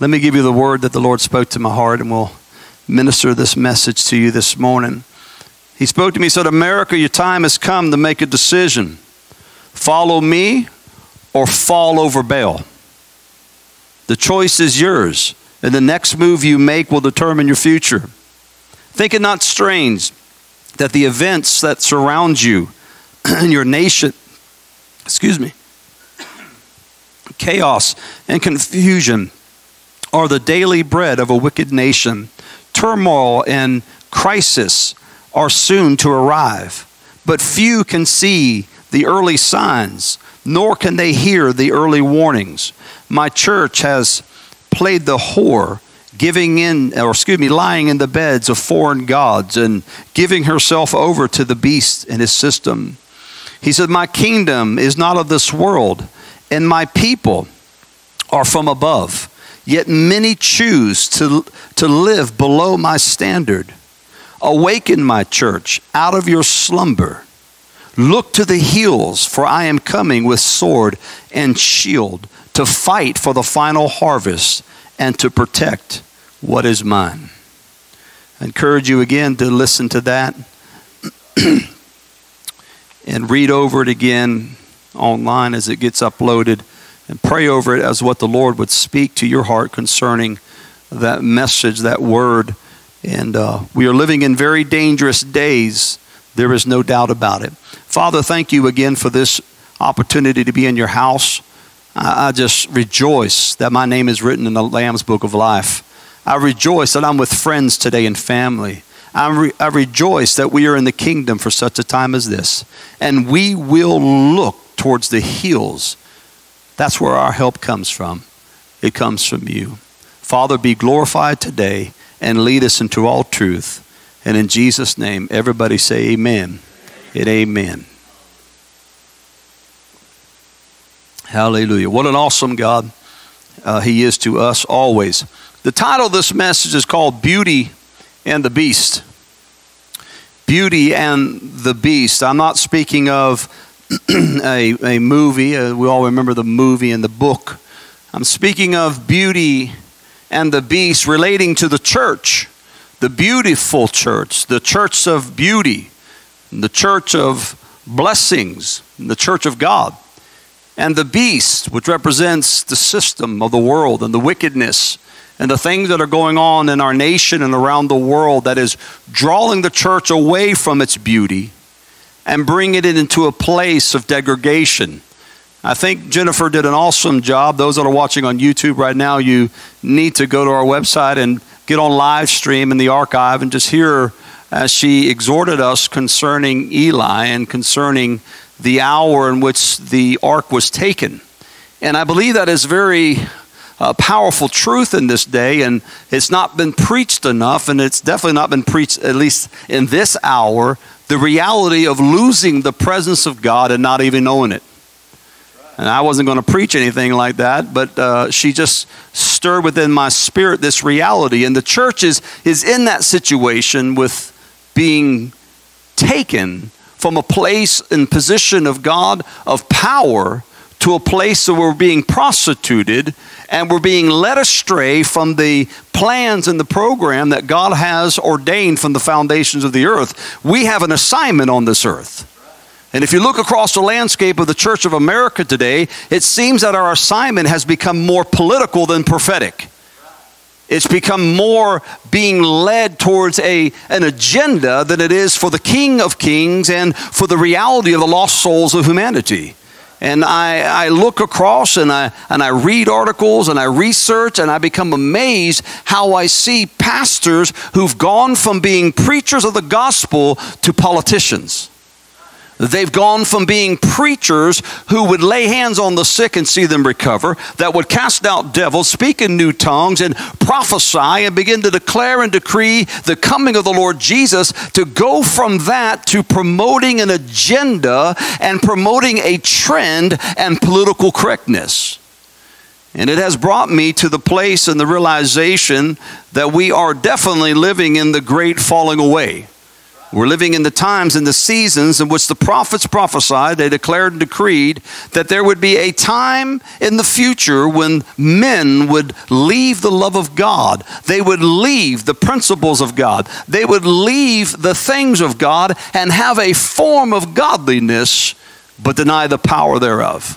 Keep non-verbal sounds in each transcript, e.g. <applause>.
Let me give you the word that the Lord spoke to my heart, and we'll minister this message to you this morning. He spoke to me, said, America, your time has come to make a decision. Follow me or fall over Baal. The choice is yours, and the next move you make will determine your future. Think it not strange that the events that surround you <clears throat> and your nation, excuse me, <clears throat> chaos and confusion are the daily bread of a wicked nation. Turmoil and crisis are soon to arrive, but few can see the early signs, nor can they hear the early warnings. My church has played the whore, giving in, or excuse me, lying in the beds of foreign gods and giving herself over to the beast and his system. He said, My kingdom is not of this world, and my people are from above. Yet many choose to, to live below my standard. Awaken, my church, out of your slumber. Look to the hills, for I am coming with sword and shield to fight for the final harvest and to protect what is mine. I encourage you again to listen to that <clears throat> and read over it again online as it gets uploaded and pray over it as what the Lord would speak to your heart concerning that message, that word. And uh, we are living in very dangerous days. There is no doubt about it. Father, thank you again for this opportunity to be in your house. I, just rejoice that my name is written in the Lamb's Book of Life. I rejoice that I'm with friends today and family. Re- I rejoice that we are in the kingdom for such a time as this. And we will look towards the hills that's where our help comes from. It comes from you. Father, be glorified today and lead us into all truth. And in Jesus' name, everybody say amen and amen. Hallelujah. What an awesome God uh, He is to us always. The title of this message is called Beauty and the Beast. Beauty and the Beast. I'm not speaking of <clears throat> a, a movie. Uh, we all remember the movie and the book. I'm speaking of beauty and the beast relating to the church, the beautiful church, the church of beauty, the church of blessings, the church of God. And the beast, which represents the system of the world and the wickedness and the things that are going on in our nation and around the world that is drawing the church away from its beauty and bringing it into a place of degradation. I think Jennifer did an awesome job. Those that are watching on YouTube right now, you need to go to our website and get on live stream in the archive and just hear as she exhorted us concerning Eli and concerning the hour in which the ark was taken. And I believe that is very uh, powerful truth in this day, and it's not been preached enough, and it's definitely not been preached, at least in this hour, the reality of losing the presence of God and not even knowing it. And I wasn't going to preach anything like that, but uh, she just stirred within my spirit this reality. And the church is, is in that situation with being taken from a place and position of God of power to a place where we're being prostituted and we're being led astray from the plans and the program that God has ordained from the foundations of the earth. We have an assignment on this earth. And if you look across the landscape of the Church of America today, it seems that our assignment has become more political than prophetic. It's become more being led towards a, an agenda than it is for the King of Kings and for the reality of the lost souls of humanity and I, I look across and I, and I read articles and I research and I become amazed how I see pastors who've gone from being preachers of the gospel to politicians. They've gone from being preachers who would lay hands on the sick and see them recover, that would cast out devils, speak in new tongues, and prophesy and begin to declare and decree the coming of the Lord Jesus, to go from that to promoting an agenda and promoting a trend and political correctness. And it has brought me to the place and the realization that we are definitely living in the great falling away. We're living in the times and the seasons in which the prophets prophesied, they declared and decreed that there would be a time in the future when men would leave the love of God. They would leave the principles of God. They would leave the things of God and have a form of godliness, but deny the power thereof.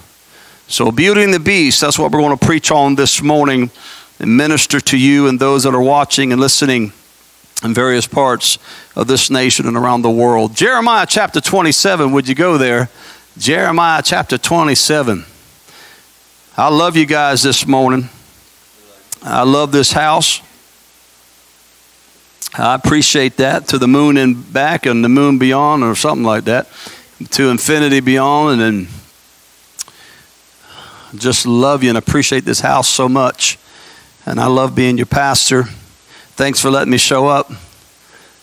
So, Beauty and the Beast, that's what we're going to preach on this morning and minister to you and those that are watching and listening in various parts of this nation and around the world. Jeremiah chapter 27, would you go there? Jeremiah chapter 27. I love you guys this morning. I love this house. I appreciate that to the moon and back and the moon beyond or something like that. To infinity beyond and then just love you and appreciate this house so much. And I love being your pastor. Thanks for letting me show up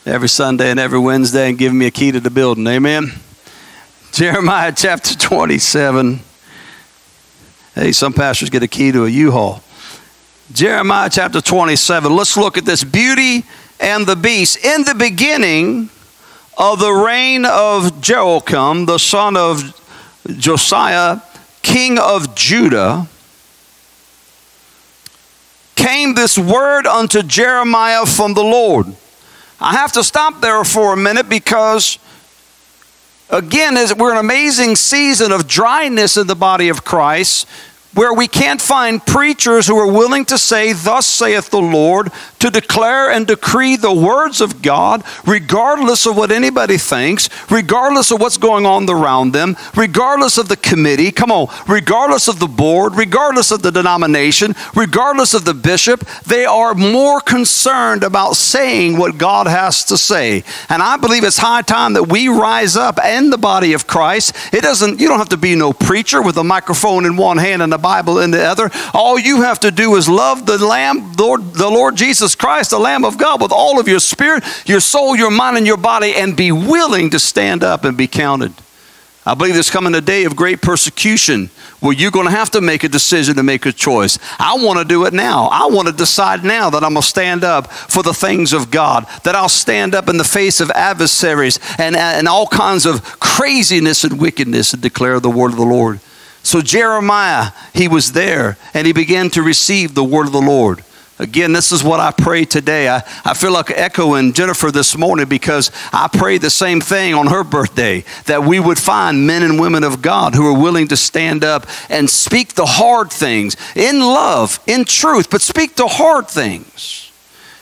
every Sunday and every Wednesday and giving me a key to the building. Amen. <laughs> Jeremiah chapter 27. Hey, some pastors get a key to a U-Haul. Jeremiah chapter 27. Let's look at this beauty and the beast. In the beginning of the reign of Jehoiakim, the son of Josiah, king of Judah, came this word unto Jeremiah from the Lord. I have to stop there for a minute because, again, we're an amazing season of dryness in the body of Christ where we can't find preachers who are willing to say, Thus saith the Lord, to declare and decree the words of God, regardless of what anybody thinks, regardless of what's going on around them, regardless of the committee, come on, regardless of the board, regardless of the denomination, regardless of the bishop, they are more concerned about saying what God has to say. And I believe it's high time that we rise up and the body of Christ. It doesn't, you don't have to be no preacher with a microphone in one hand and a Bible in the other. All you have to do is love the Lamb, Lord, the Lord Jesus Christ, the Lamb of God, with all of your spirit, your soul, your mind, and your body, and be willing to stand up and be counted. I believe there's coming a day of great persecution where you're going to have to make a decision to make a choice. I want to do it now. I want to decide now that I'm going to stand up for the things of God, that I'll stand up in the face of adversaries and, and all kinds of craziness and wickedness and declare the word of the Lord. So Jeremiah, he was there and he began to receive the word of the Lord. Again, this is what I pray today. I, I feel like echoing Jennifer this morning because I prayed the same thing on her birthday that we would find men and women of God who are willing to stand up and speak the hard things in love, in truth, but speak the hard things.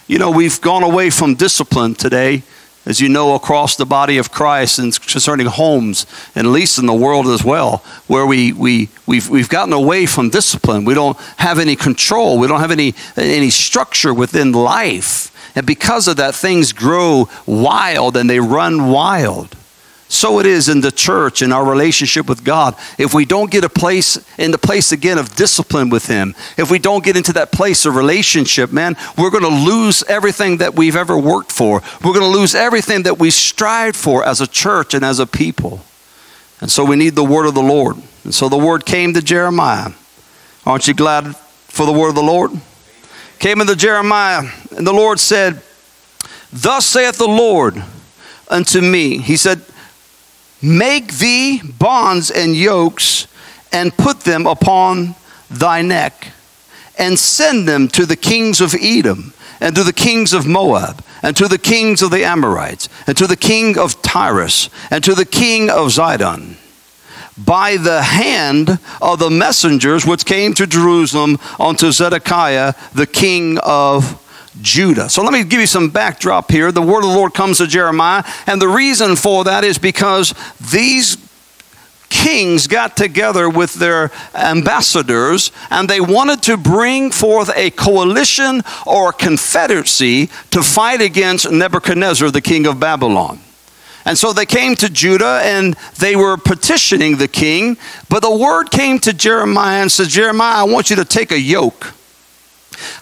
You know, we've gone away from discipline today as you know, across the body of Christ and concerning homes, and at least in the world as well, where we, we, we've, we've gotten away from discipline. We don't have any control, we don't have any, any structure within life. And because of that, things grow wild and they run wild. So it is in the church in our relationship with God. If we don't get a place in the place again of discipline with Him, if we don't get into that place of relationship, man, we're going to lose everything that we've ever worked for. We're going to lose everything that we strived for as a church and as a people. And so we need the word of the Lord. And so the word came to Jeremiah. Aren't you glad for the word of the Lord? Came into Jeremiah, and the Lord said, Thus saith the Lord unto me. He said, Make thee bonds and yokes, and put them upon thy neck, and send them to the kings of Edom, and to the kings of Moab, and to the kings of the Amorites, and to the king of Tyrus, and to the king of Zidon, by the hand of the messengers which came to Jerusalem unto Zedekiah, the king of Judah. So let me give you some backdrop here. The word of the Lord comes to Jeremiah, and the reason for that is because these kings got together with their ambassadors and they wanted to bring forth a coalition or a confederacy to fight against Nebuchadnezzar, the king of Babylon. And so they came to Judah and they were petitioning the king. But the word came to Jeremiah and said, Jeremiah, I want you to take a yoke.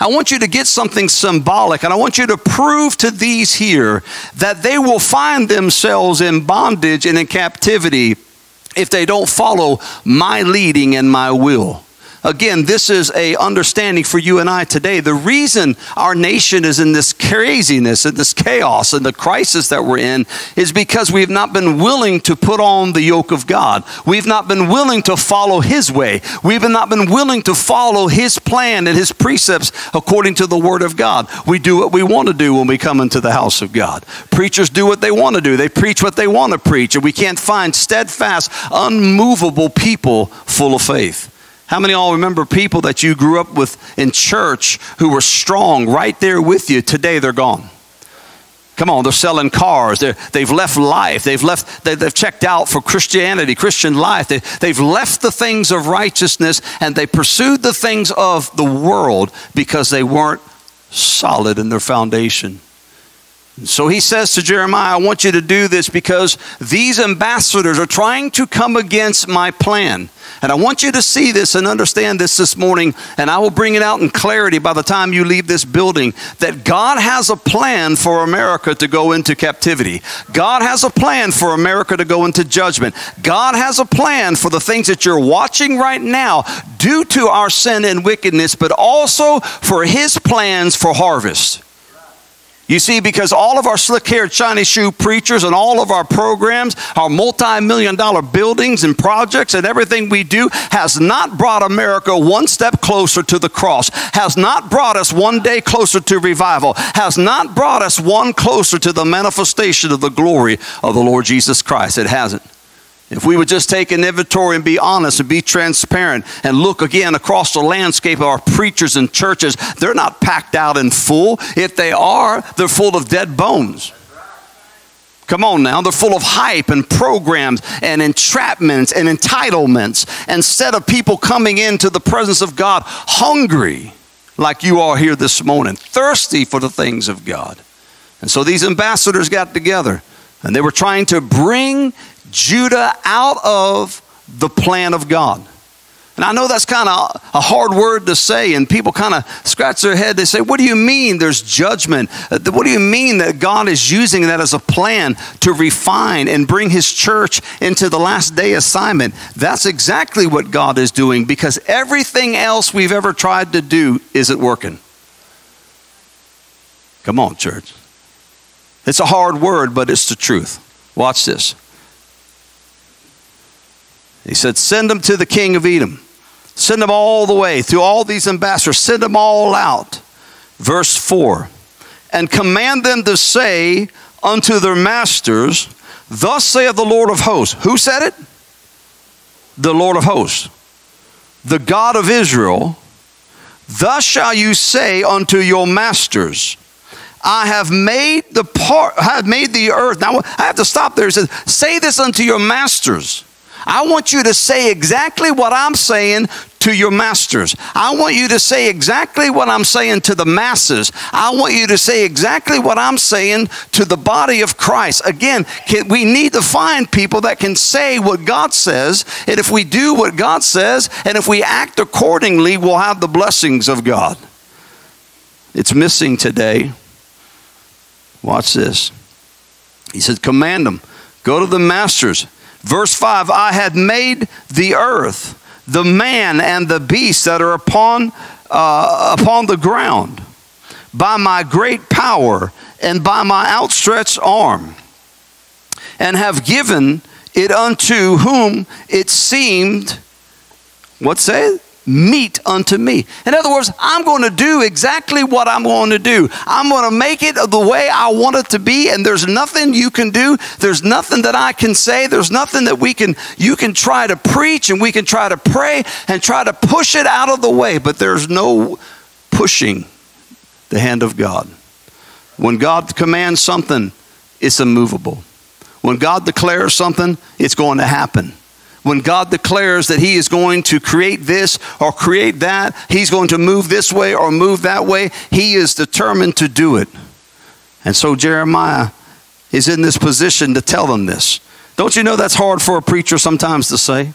I want you to get something symbolic, and I want you to prove to these here that they will find themselves in bondage and in captivity if they don't follow my leading and my will. Again, this is a understanding for you and I today. The reason our nation is in this craziness and this chaos and the crisis that we're in is because we've not been willing to put on the yoke of God. We've not been willing to follow His way. We've not been willing to follow His plan and His precepts according to the Word of God. We do what we want to do when we come into the house of God. Preachers do what they want to do. They preach what they want to preach, and we can't find steadfast, unmovable people full of faith. How many of y'all remember people that you grew up with in church who were strong right there with you? Today they're gone. Come on, they're selling cars. they have left life. They've left. They, have checked out for Christianity, Christian life. They, they've left the things of righteousness and they pursued the things of the world because they weren't solid in their foundation. So he says to Jeremiah, I want you to do this because these ambassadors are trying to come against my plan. And I want you to see this and understand this this morning, and I will bring it out in clarity by the time you leave this building that God has a plan for America to go into captivity. God has a plan for America to go into judgment. God has a plan for the things that you're watching right now due to our sin and wickedness, but also for His plans for harvest. You see, because all of our slick haired, shiny shoe preachers and all of our programs, our multi million dollar buildings and projects and everything we do has not brought America one step closer to the cross, has not brought us one day closer to revival, has not brought us one closer to the manifestation of the glory of the Lord Jesus Christ. It hasn't. If we would just take an inventory and be honest and be transparent and look again across the landscape of our preachers and churches, they're not packed out in full. If they are, they're full of dead bones. Come on now, they're full of hype and programs and entrapments and entitlements instead of people coming into the presence of God hungry like you are here this morning, thirsty for the things of God. And so these ambassadors got together and they were trying to bring Judah out of the plan of God. And I know that's kind of a hard word to say, and people kind of scratch their head. They say, What do you mean there's judgment? Uh, what do you mean that God is using that as a plan to refine and bring His church into the last day assignment? That's exactly what God is doing because everything else we've ever tried to do isn't working. Come on, church. It's a hard word, but it's the truth. Watch this. He said, Send them to the king of Edom. Send them all the way through all these ambassadors. Send them all out. Verse 4 And command them to say unto their masters, Thus saith the Lord of hosts. Who said it? The Lord of hosts, the God of Israel. Thus shall you say unto your masters, I have made the part, I have made the earth. Now I have to stop there. It says, Say this unto your masters. I want you to say exactly what I'm saying to your masters. I want you to say exactly what I'm saying to the masses. I want you to say exactly what I'm saying to the body of Christ. Again, we need to find people that can say what God says. And if we do what God says, and if we act accordingly, we'll have the blessings of God. It's missing today. Watch this. He said, Command them, go to the masters Verse 5 I had made the earth, the man and the beast that are upon, uh, upon the ground by my great power and by my outstretched arm, and have given it unto whom it seemed, what say? Meet unto me. In other words, I'm going to do exactly what I'm going to do. I'm going to make it the way I want it to be, and there's nothing you can do. There's nothing that I can say. There's nothing that we can, you can try to preach and we can try to pray and try to push it out of the way, but there's no pushing the hand of God. When God commands something, it's immovable. When God declares something, it's going to happen when God declares that He is going to create this or create that, He's going to move this way or move that way, He is determined to do it. And so Jeremiah is in this position to tell them this. Don't you know that's hard for a preacher sometimes to say?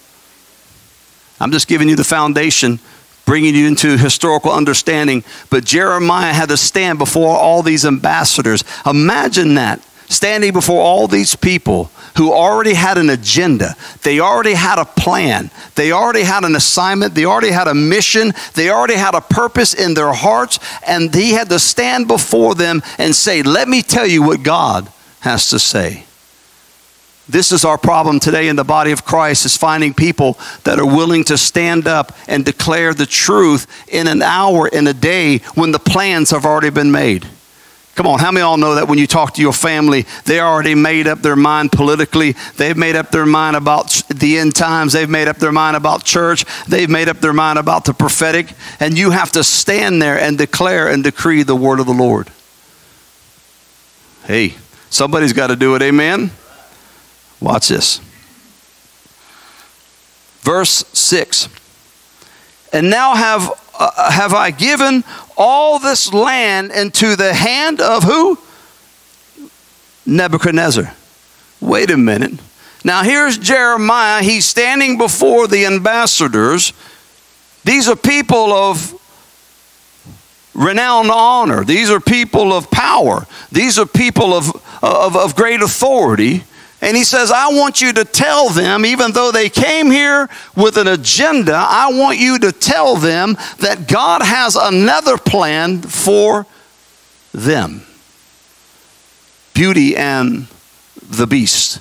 I'm just giving you the foundation, bringing you into historical understanding. But Jeremiah had to stand before all these ambassadors. Imagine that standing before all these people who already had an agenda. They already had a plan. They already had an assignment. They already had a mission. They already had a purpose in their hearts. And he had to stand before them and say, Let me tell you what God has to say. This is our problem today in the body of Christ is finding people that are willing to stand up and declare the truth in an hour, in a day when the plans have already been made. Come on, how many of y'all know that when you talk to your family, they already made up their mind politically? They've made up their mind about the end times. They've made up their mind about church. They've made up their mind about the prophetic. And you have to stand there and declare and decree the word of the Lord. Hey, somebody's got to do it. Amen? Watch this. Verse 6. And now have, uh, have I given all this land into the hand of who? Nebuchadnezzar. Wait a minute. Now here's Jeremiah. He's standing before the ambassadors. These are people of renowned honor. These are people of power. These are people of, of, of great authority. And he says, I want you to tell them, even though they came here with an agenda, I want you to tell them that God has another plan for them. Beauty and the Beast.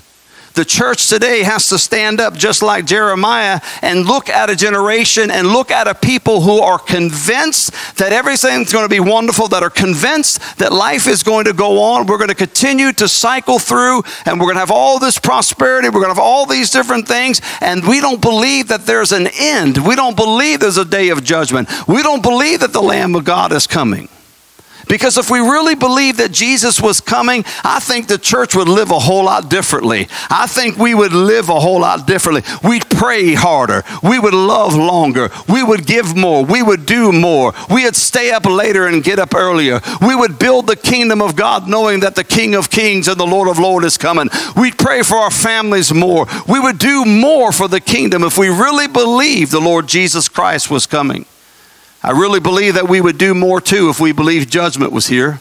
The church today has to stand up just like Jeremiah and look at a generation and look at a people who are convinced that everything's going to be wonderful, that are convinced that life is going to go on. We're going to continue to cycle through and we're going to have all this prosperity. We're going to have all these different things. And we don't believe that there's an end. We don't believe there's a day of judgment. We don't believe that the Lamb of God is coming. Because if we really believe that Jesus was coming, I think the church would live a whole lot differently. I think we would live a whole lot differently. We'd pray harder. We would love longer. We would give more. We would do more. We would stay up later and get up earlier. We would build the kingdom of God knowing that the King of Kings and the Lord of Lords is coming. We'd pray for our families more. We would do more for the kingdom if we really believed the Lord Jesus Christ was coming. I really believe that we would do more too if we believed judgment was here.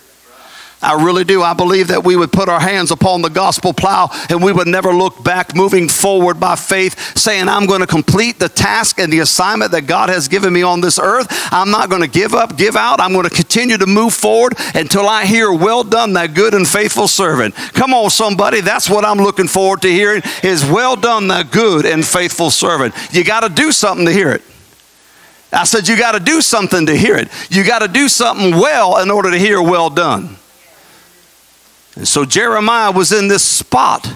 I really do. I believe that we would put our hands upon the gospel plow and we would never look back, moving forward by faith, saying, I'm going to complete the task and the assignment that God has given me on this earth. I'm not going to give up, give out. I'm going to continue to move forward until I hear, Well done, that good and faithful servant. Come on, somebody. That's what I'm looking forward to hearing is, Well done, that good and faithful servant. You got to do something to hear it. I said, You got to do something to hear it. You got to do something well in order to hear well done. And so Jeremiah was in this spot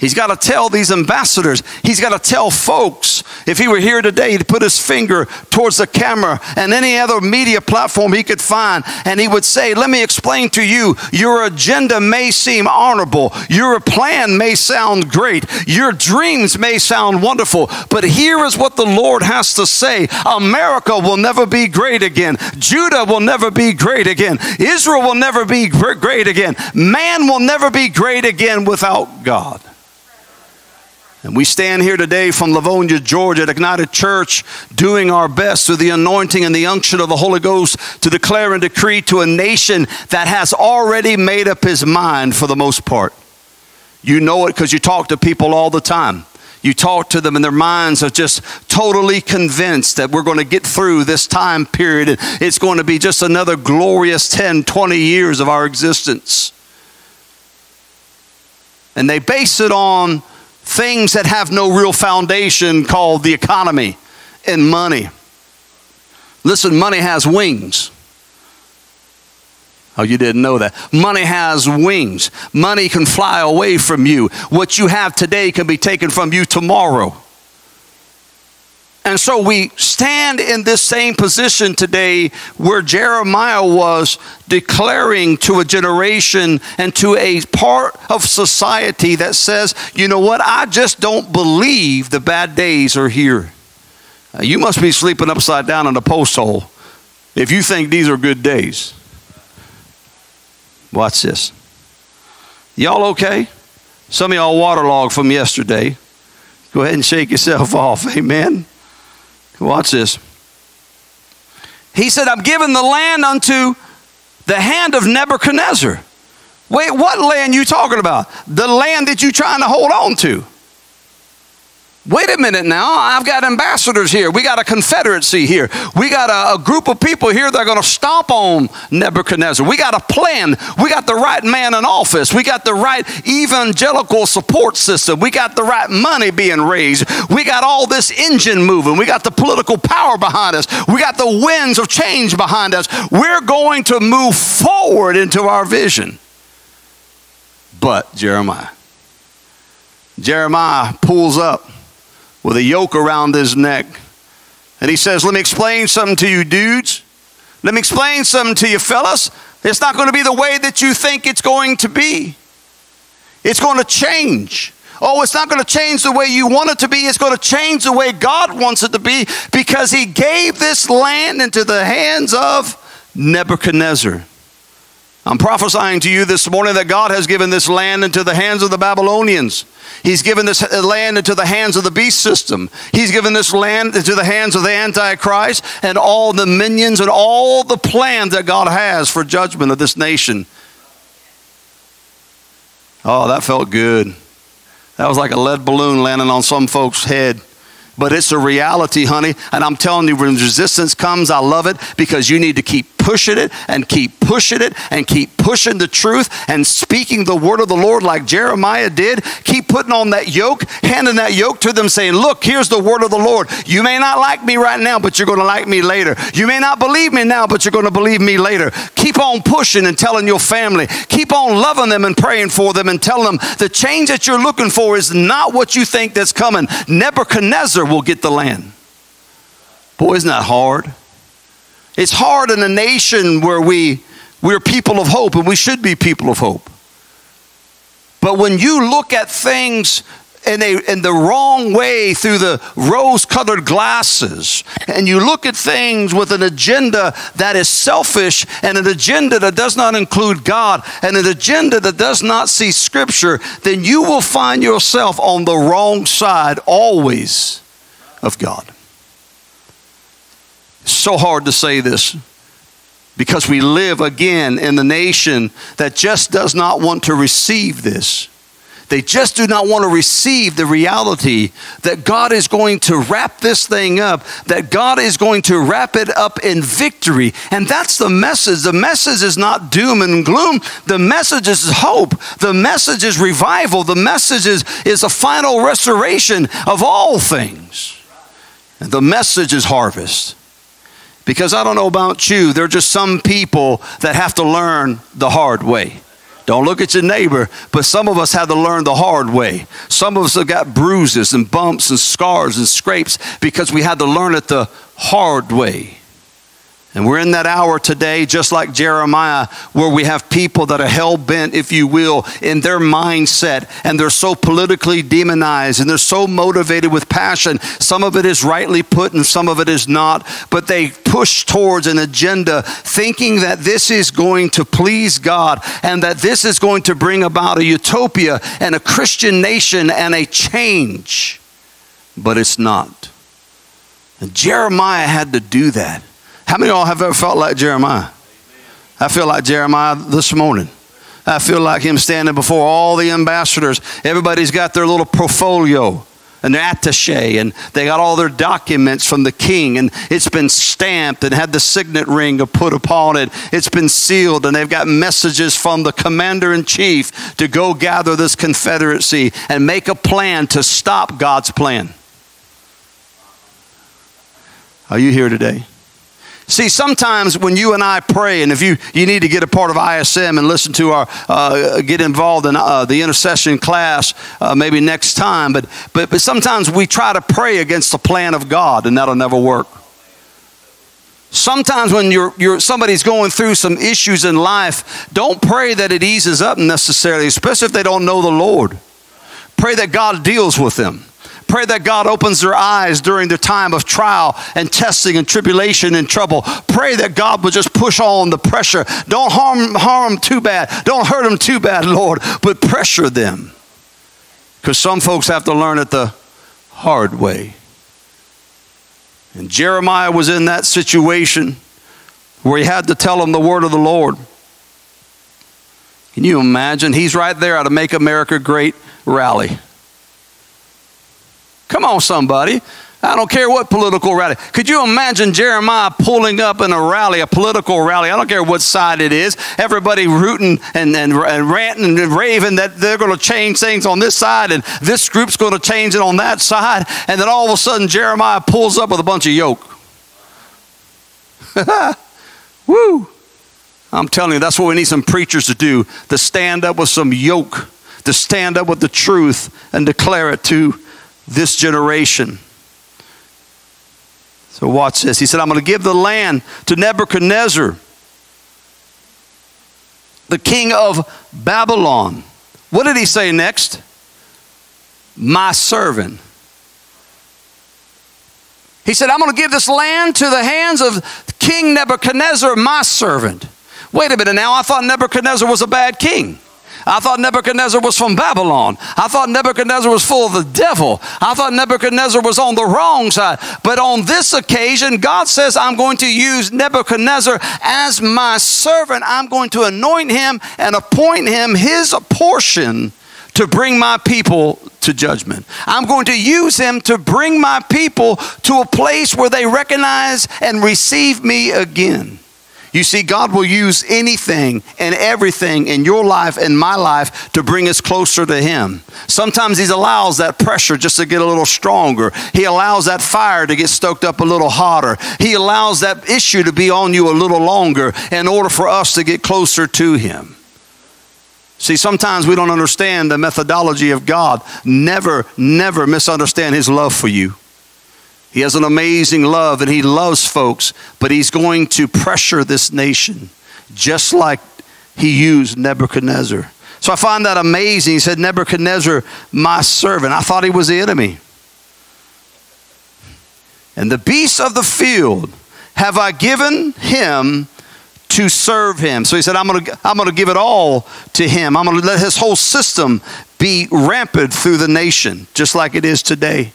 He's got to tell these ambassadors, he's got to tell folks, if he were here today, he'd put his finger towards the camera and any other media platform he could find, and he would say, Let me explain to you, your agenda may seem honorable, your plan may sound great, your dreams may sound wonderful, but here is what the Lord has to say. America will never be great again, Judah will never be great again, Israel will never be great again, man will never be great again without God. And we stand here today from Lavonia, Georgia, at Ignited Church, doing our best through the anointing and the unction of the Holy Ghost to declare and decree to a nation that has already made up his mind for the most part. You know it because you talk to people all the time. You talk to them, and their minds are just totally convinced that we're going to get through this time period. And it's going to be just another glorious 10, 20 years of our existence. And they base it on things that have no real foundation called the economy and money. Listen, money has wings. Oh, you didn't know that. Money has wings. Money can fly away from you. What you have today can be taken from you tomorrow. And so we stand in this same position today where Jeremiah was declaring to a generation and to a part of society that says, you know what, I just don't believe the bad days are here. you must be sleeping upside down in a post hole if you think these are good days. Watch this. Y'all okay? Some of y'all waterlogged from yesterday. Go ahead and shake yourself <laughs> off. Amen. Watch this. He said, I'm giving the land unto the hand of Nebuchadnezzar. Wait, what land you talking about? The land that you trying to hold on to. Wait a minute now. I've got ambassadors here. We got a confederacy here. We got a, a group of people here that are going to stomp on Nebuchadnezzar. We got a plan. We got the right man in office. We got the right evangelical support system. We got the right money being raised. We got all this engine moving. We got the political power behind us. We got the winds of change behind us. We're going to move forward into our vision. But Jeremiah, Jeremiah pulls up with a yoke around his neck. And he says, Let me explain something to you, dudes. Let me explain something to you, fellas. It's not going to be the way that you think it's going to be. It's going to change. Oh, it's not going to change the way you want it to be. It's going to change the way God wants it to be because He gave this land into the hands of Nebuchadnezzar. I'm prophesying to you this morning that God has given this land into the hands of the Babylonians. He's given this land into the hands of the beast system. He's given this land into the hands of the Antichrist and all the minions and all the plans that God has for judgment of this nation. Oh, that felt good. That was like a lead balloon landing on some folks' head but it's a reality, honey. And I'm telling you, when resistance comes, I love it because you need to keep pushing it and keep pushing it and keep pushing the truth and speaking the word of the Lord like Jeremiah did. Keep putting on that yoke, handing that yoke to them, saying, Look, here's the word of the Lord. You may not like me right now, but you're going to like me later. You may not believe me now, but you're going to believe me later. Keep on pushing and telling your family. Keep on loving them and praying for them and telling them the change that you're looking for is not what you think that's coming. Nebuchadnezzar will get the land. Boy, isn't that hard? It's hard in a nation where we, we're people of hope, and we should be people of hope. But when you look at things in, a, in the wrong way through the rose colored glasses, and you look at things with an agenda that is selfish, and an agenda that does not include God, and an agenda that does not see Scripture, then you will find yourself on the wrong side always of God. So hard to say this because we live again in the nation that just does not want to receive this. They just do not want to receive the reality that God is going to wrap this thing up, that God is going to wrap it up in victory. And that's the message. The message is not doom and gloom, the message is hope, the message is revival, the message is, is a final restoration of all things. And the message is harvest. Because I don't know about you, there are just some people that have to learn the hard way. Don't look at your neighbor, but some of us have to learn the hard way. Some of us have got bruises and bumps and scars and scrapes because we had to learn it the hard way. And we're in that hour today, just like Jeremiah, where we have people that are hell bent, if you will, in their mindset, and they're so politically demonized and they're so motivated with passion. Some of it is rightly put and some of it is not, but they push towards an agenda thinking that this is going to please God and that this is going to bring about a utopia and a Christian nation and a change. But it's not. And Jeremiah had to do that. How many of y'all have ever felt like Jeremiah? I feel like Jeremiah this morning. I feel like him standing before all the ambassadors. Everybody's got their little portfolio and their attache, and they got all their documents from the king, and it's been stamped and had the signet ring put upon it. It's been sealed, and they've got messages from the commander in chief to go gather this confederacy and make a plan to stop God's plan. Are you here today? See, sometimes when you and I pray, and if you, you need to get a part of ISM and listen to our, uh, get involved in uh, the intercession class uh, maybe next time, but, but, but sometimes we try to pray against the plan of God, and that'll never work. Sometimes when you're, you're, somebody's going through some issues in life, don't pray that it eases up necessarily, especially if they don't know the Lord. Pray that God deals with them. Pray that God opens their eyes during the time of trial and testing and tribulation and trouble. Pray that God will just push on the pressure. Don't harm, harm them too bad. Don't hurt them too bad, Lord, but pressure them. Because some folks have to learn it the hard way. And Jeremiah was in that situation where he had to tell them the word of the Lord. Can you imagine? He's right there at a Make America Great rally. Come on, somebody. I don't care what political rally. Could you imagine Jeremiah pulling up in a rally, a political rally? I don't care what side it is. Everybody rooting and, and, and ranting and raving that they're going to change things on this side and this group's going to change it on that side. And then all of a sudden, Jeremiah pulls up with a bunch of yoke. <laughs> Woo! I'm telling you, that's what we need some preachers to do to stand up with some yoke, to stand up with the truth and declare it to this generation. So, watch this. He said, I'm going to give the land to Nebuchadnezzar, the king of Babylon. What did he say next? My servant. He said, I'm going to give this land to the hands of King Nebuchadnezzar, my servant. Wait a minute now, I thought Nebuchadnezzar was a bad king. I thought Nebuchadnezzar was from Babylon. I thought Nebuchadnezzar was full of the devil. I thought Nebuchadnezzar was on the wrong side. But on this occasion, God says, I'm going to use Nebuchadnezzar as my servant. I'm going to anoint him and appoint him his portion to bring my people to judgment. I'm going to use him to bring my people to a place where they recognize and receive me again. You see, God will use anything and everything in your life and my life to bring us closer to Him. Sometimes He allows that pressure just to get a little stronger. He allows that fire to get stoked up a little hotter. He allows that issue to be on you a little longer in order for us to get closer to Him. See, sometimes we don't understand the methodology of God. Never, never misunderstand His love for you. He has an amazing love and he loves folks, but he's going to pressure this nation just like he used Nebuchadnezzar. So I find that amazing. He said, Nebuchadnezzar, my servant. I thought he was the enemy. And the beasts of the field have I given him to serve him. So he said, I'm going to I'm going to give it all to him. I'm going to let his whole system be rampant through the nation, just like it is today.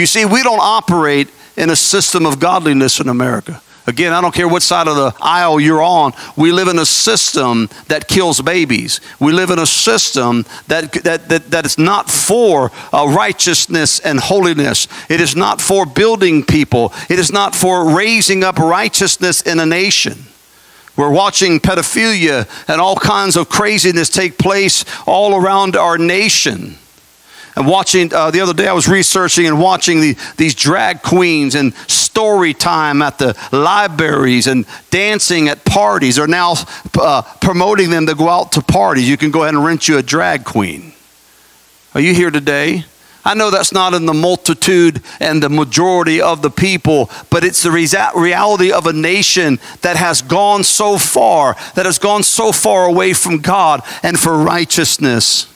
You see, we don't operate in a system of godliness in America. Again, I don't care what side of the aisle you're on. We live in a system that kills babies. We live in a system that, that, that, that is not for uh, righteousness and holiness. It is not for building people. It is not for raising up righteousness in a nation. We're watching pedophilia and all kinds of craziness take place all around our nation and watching uh, the other day i was researching and watching the, these drag queens and story time at the libraries and dancing at parties are now uh, promoting them to go out to parties. You can go ahead and rent you a drag queen. Are you here today? I know that's not in the multitude and the majority of the people, but it's the reality of a nation that has gone so far, that has gone so far away from God and for righteousness.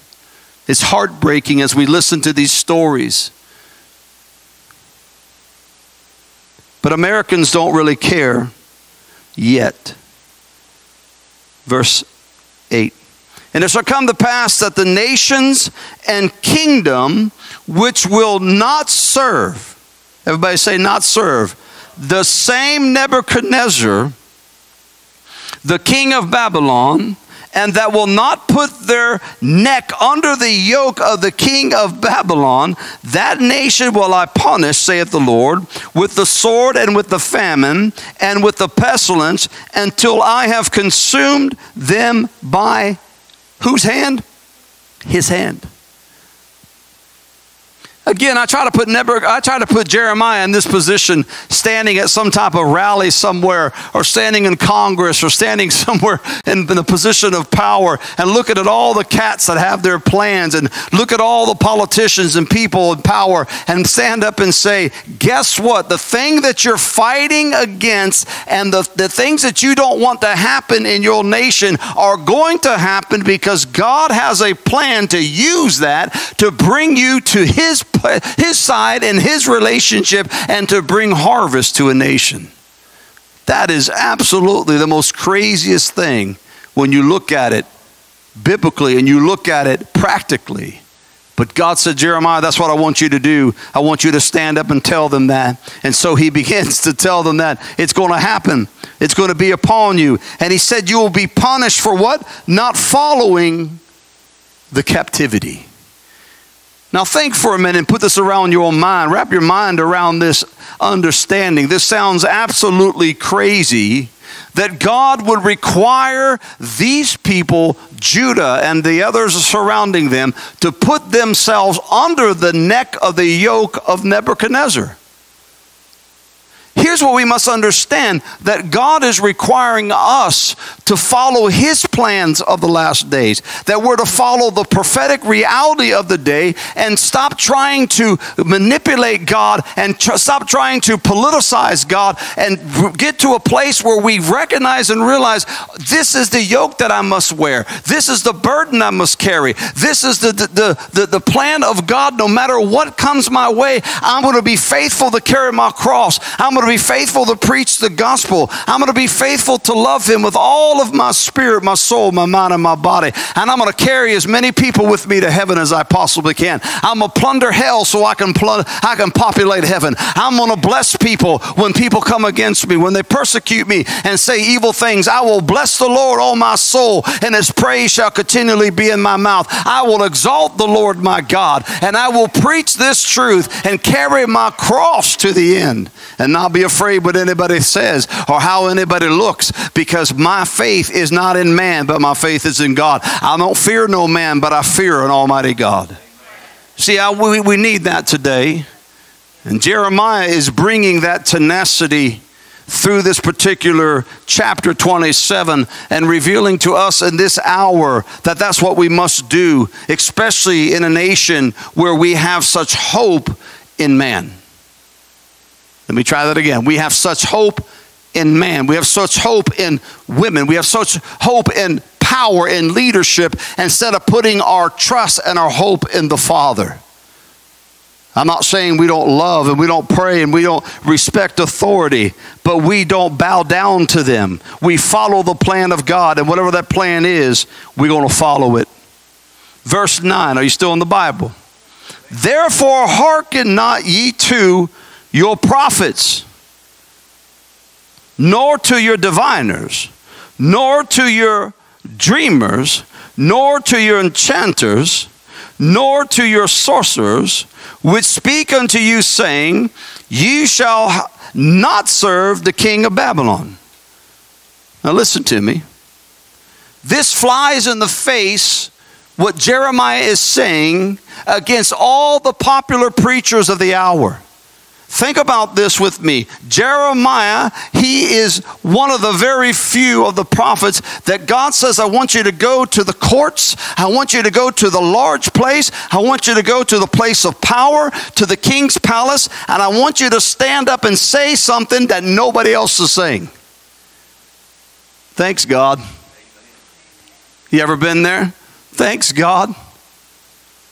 It's heartbreaking as we listen to these stories. But Americans don't really care yet. Verse 8. And it shall come to pass that the nations and kingdom which will not serve, everybody say, not serve, the same Nebuchadnezzar, the king of Babylon, and that will not put their neck under the yoke of the king of Babylon, that nation will I punish, saith the Lord, with the sword and with the famine and with the pestilence until I have consumed them by whose hand? His hand. Again, I try to put I try to put Jeremiah in this position, standing at some type of rally somewhere, or standing in Congress, or standing <laughs> somewhere in, in the position of power, and looking at all the cats that have their plans, and look at all the politicians and people in power, and stand up and say, "Guess what? The thing that you're fighting against, and the, the things that you don't want to happen in your nation, are going to happen because God has a plan to use that to bring you to His." His side and his relationship and to bring harvest to a nation. That is absolutely the most craziest thing when you look at it biblically and you look at it practically. But God said, Jeremiah, that's what I want you to do. I want you to stand up and tell them that. And so he <laughs> begins to tell them that it's going to happen. It's going to be upon you. And he said, You will be punished for what? Not following the captivity. Now, think for a minute and put this around your own mind. Wrap your mind around this understanding. This sounds absolutely crazy that God would require these people, Judah and the others surrounding them, to put themselves under the neck of the yoke of Nebuchadnezzar. Here's what we must understand that God is requiring us to follow His plans of the last days, that we're to follow the prophetic reality of the day and stop trying to manipulate God and tr- stop trying to politicize God and get to a place where we recognize and realize this is the yoke that I must wear, this is the burden I must carry, this is the, the, the, the plan of God. No matter what comes my way, I'm going to be faithful to carry my cross. I'm going to be faithful to preach the gospel. I'm going to be faithful to love Him with all of my spirit, my soul, my mind, and my body. And I'm going to carry as many people with me to heaven as I possibly can. I'm going to plunder hell so I can, pl- I can populate heaven. I'm going to bless people when people come against me, when they persecute me and say evil things. I will bless the Lord, all my soul, and His praise shall continually be in my mouth. I will exalt the Lord my God, and I will preach this truth and carry my cross to the end and not be afraid what anybody says or how anybody looks because my faith is not in man, but my faith is in God. I don't fear no man, but I fear an almighty God. See, I, we, we need that today. And Jeremiah is bringing that tenacity through this particular chapter 27 and revealing to us in this hour that that's what we must do, especially in a nation where we have such hope in man. Let me try that again. We have such hope in man. We have such hope in women. We have such hope in power and leadership instead of putting our trust and our hope in the Father. I'm not saying we don't love and we don't pray and we don't respect authority, but we don't bow down to them. We follow the plan of God, and whatever that plan is, we're going to follow it. Verse 9, are you still in the Bible? Therefore, hearken not ye to your prophets, nor to your diviners, nor to your dreamers, nor to your enchanters, nor to your sorcerers, which speak unto you, saying, Ye shall not serve the king of Babylon. Now, listen to me. This flies in the face what Jeremiah is saying against all the popular preachers of the hour. Think about this with me. Jeremiah, he is one of the very few of the prophets that God says, I want you to go to the courts. I want you to go to the large place. I want you to go to the place of power, to the king's palace, and I want you to stand up and say something that nobody else is saying. Thanks, God. You ever been there? Thanks, God.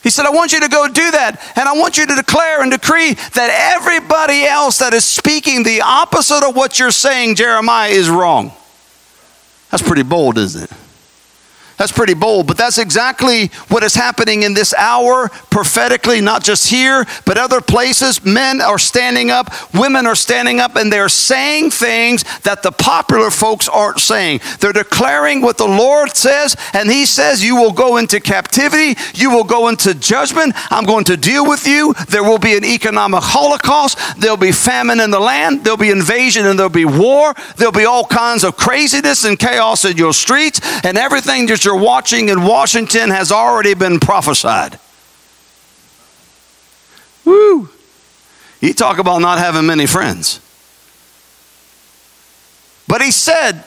He said, I want you to go do that. And I want you to declare and decree that everybody else that is speaking the opposite of what you're saying, Jeremiah, is wrong. That's pretty bold, isn't it? That's pretty bold, but that's exactly what is happening in this hour prophetically, not just here, but other places. Men are standing up, women are standing up, and they're saying things that the popular folks aren't saying. They're declaring what the Lord says, and He says, You will go into captivity, you will go into judgment. I'm going to deal with you. There will be an economic holocaust, there'll be famine in the land, there'll be invasion, and there'll be war. There'll be all kinds of craziness and chaos in your streets, and everything that you're you're watching in Washington has already been prophesied. Woo! You talk about not having many friends. But he said,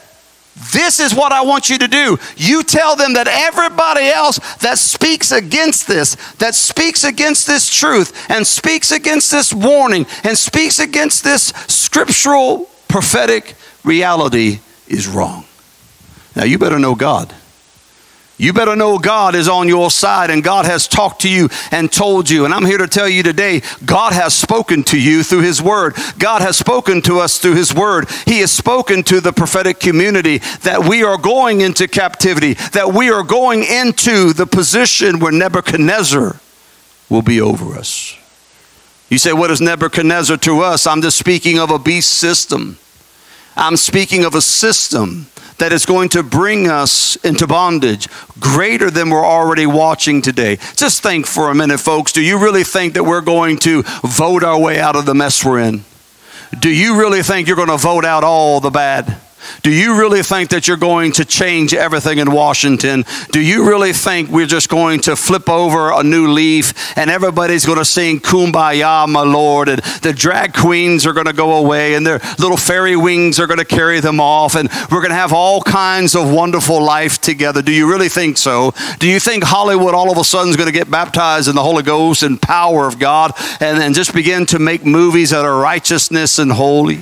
This is what I want you to do. You tell them that everybody else that speaks against this, that speaks against this truth, and speaks against this warning, and speaks against this scriptural prophetic reality is wrong. Now, you better know God. You better know God is on your side and God has talked to you and told you. And I'm here to tell you today God has spoken to you through His Word. God has spoken to us through His Word. He has spoken to the prophetic community that we are going into captivity, that we are going into the position where Nebuchadnezzar will be over us. You say, What is Nebuchadnezzar to us? I'm just speaking of a beast system. I'm speaking of a system that is going to bring us into bondage greater than we're already watching today. Just think for a minute, folks. Do you really think that we're going to vote our way out of the mess we're in? Do you really think you're going to vote out all the bad? Do you really think that you're going to change everything in Washington? Do you really think we're just going to flip over a new leaf and everybody's going to sing Kumbaya, my Lord, and the drag queens are going to go away and their little fairy wings are going to carry them off and we're going to have all kinds of wonderful life together? Do you really think so? Do you think Hollywood all of a sudden is going to get baptized in the Holy Ghost and power of God and then just begin to make movies that are righteousness and holy?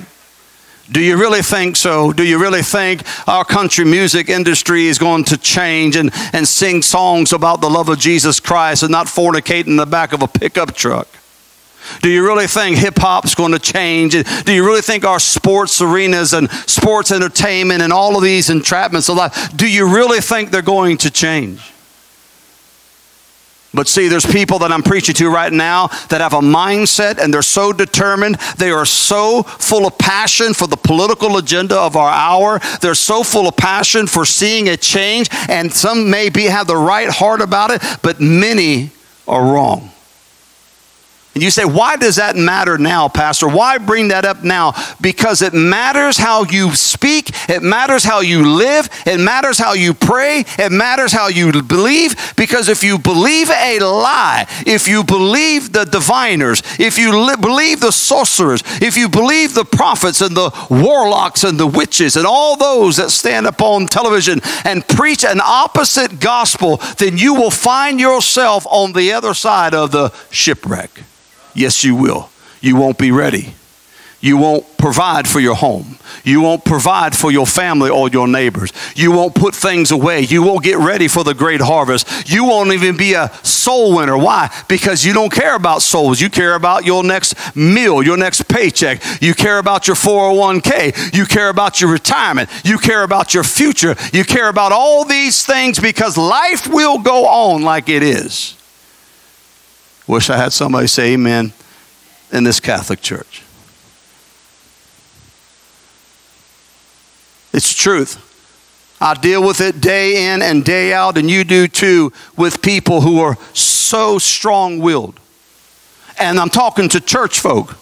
Do you really think so? Do you really think our country music industry is going to change and, and sing songs about the love of Jesus Christ and not fornicate in the back of a pickup truck? Do you really think hip hop's going to change? Do you really think our sports arenas and sports entertainment and all of these entrapments of life, do you really think they're going to change? But see, there's people that I'm preaching to right now that have a mindset and they're so determined. They are so full of passion for the political agenda of our hour. They're so full of passion for seeing a change. And some may be, have the right heart about it, but many are wrong. And you say, why does that matter now, Pastor? Why bring that up now? Because it matters how you speak, it matters how you live, it matters how you pray, it matters how you believe. Because if you believe a lie, if you believe the diviners, if you li- believe the sorcerers, if you believe the prophets and the warlocks and the witches and all those that stand up on television and preach an opposite gospel, then you will find yourself on the other side of the shipwreck. Yes, you will. You won't be ready. You won't provide for your home. You won't provide for your family or your neighbors. You won't put things away. You won't get ready for the great harvest. You won't even be a soul winner. Why? Because you don't care about souls. You care about your next meal, your next paycheck. You care about your 401k. You care about your retirement. You care about your future. You care about all these things because life will go on like it is. Wish I had somebody say amen in this Catholic church. It's truth. I deal with it day in and day out, and you do too with people who are so strong willed. And I'm talking to church folk.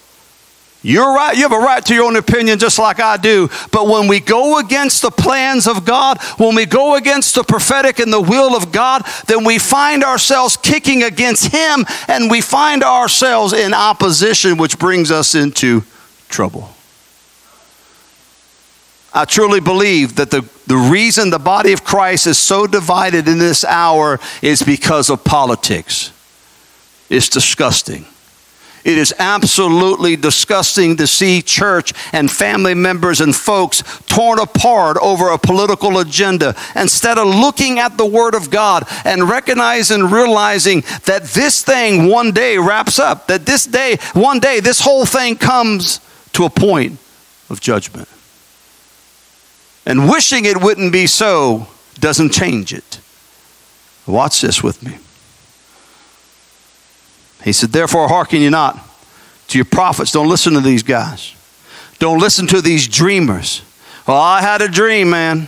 You're right. You have a right to your own opinion just like I do. But when we go against the plans of God, when we go against the prophetic and the will of God, then we find ourselves kicking against Him and we find ourselves in opposition, which brings us into trouble. I truly believe that the, the reason the body of Christ is so divided in this hour is because of politics. It's disgusting. It is absolutely disgusting to see church and family members and folks torn apart over a political agenda instead of looking at the Word of God and recognizing and realizing that this thing one day wraps up, that this day, one day, this whole thing comes to a point of judgment. And wishing it wouldn't be so doesn't change it. Watch this with me. He said, Therefore, hearken you not to your prophets. Don't listen to these guys. Don't listen to these dreamers. Well, I had a dream, man.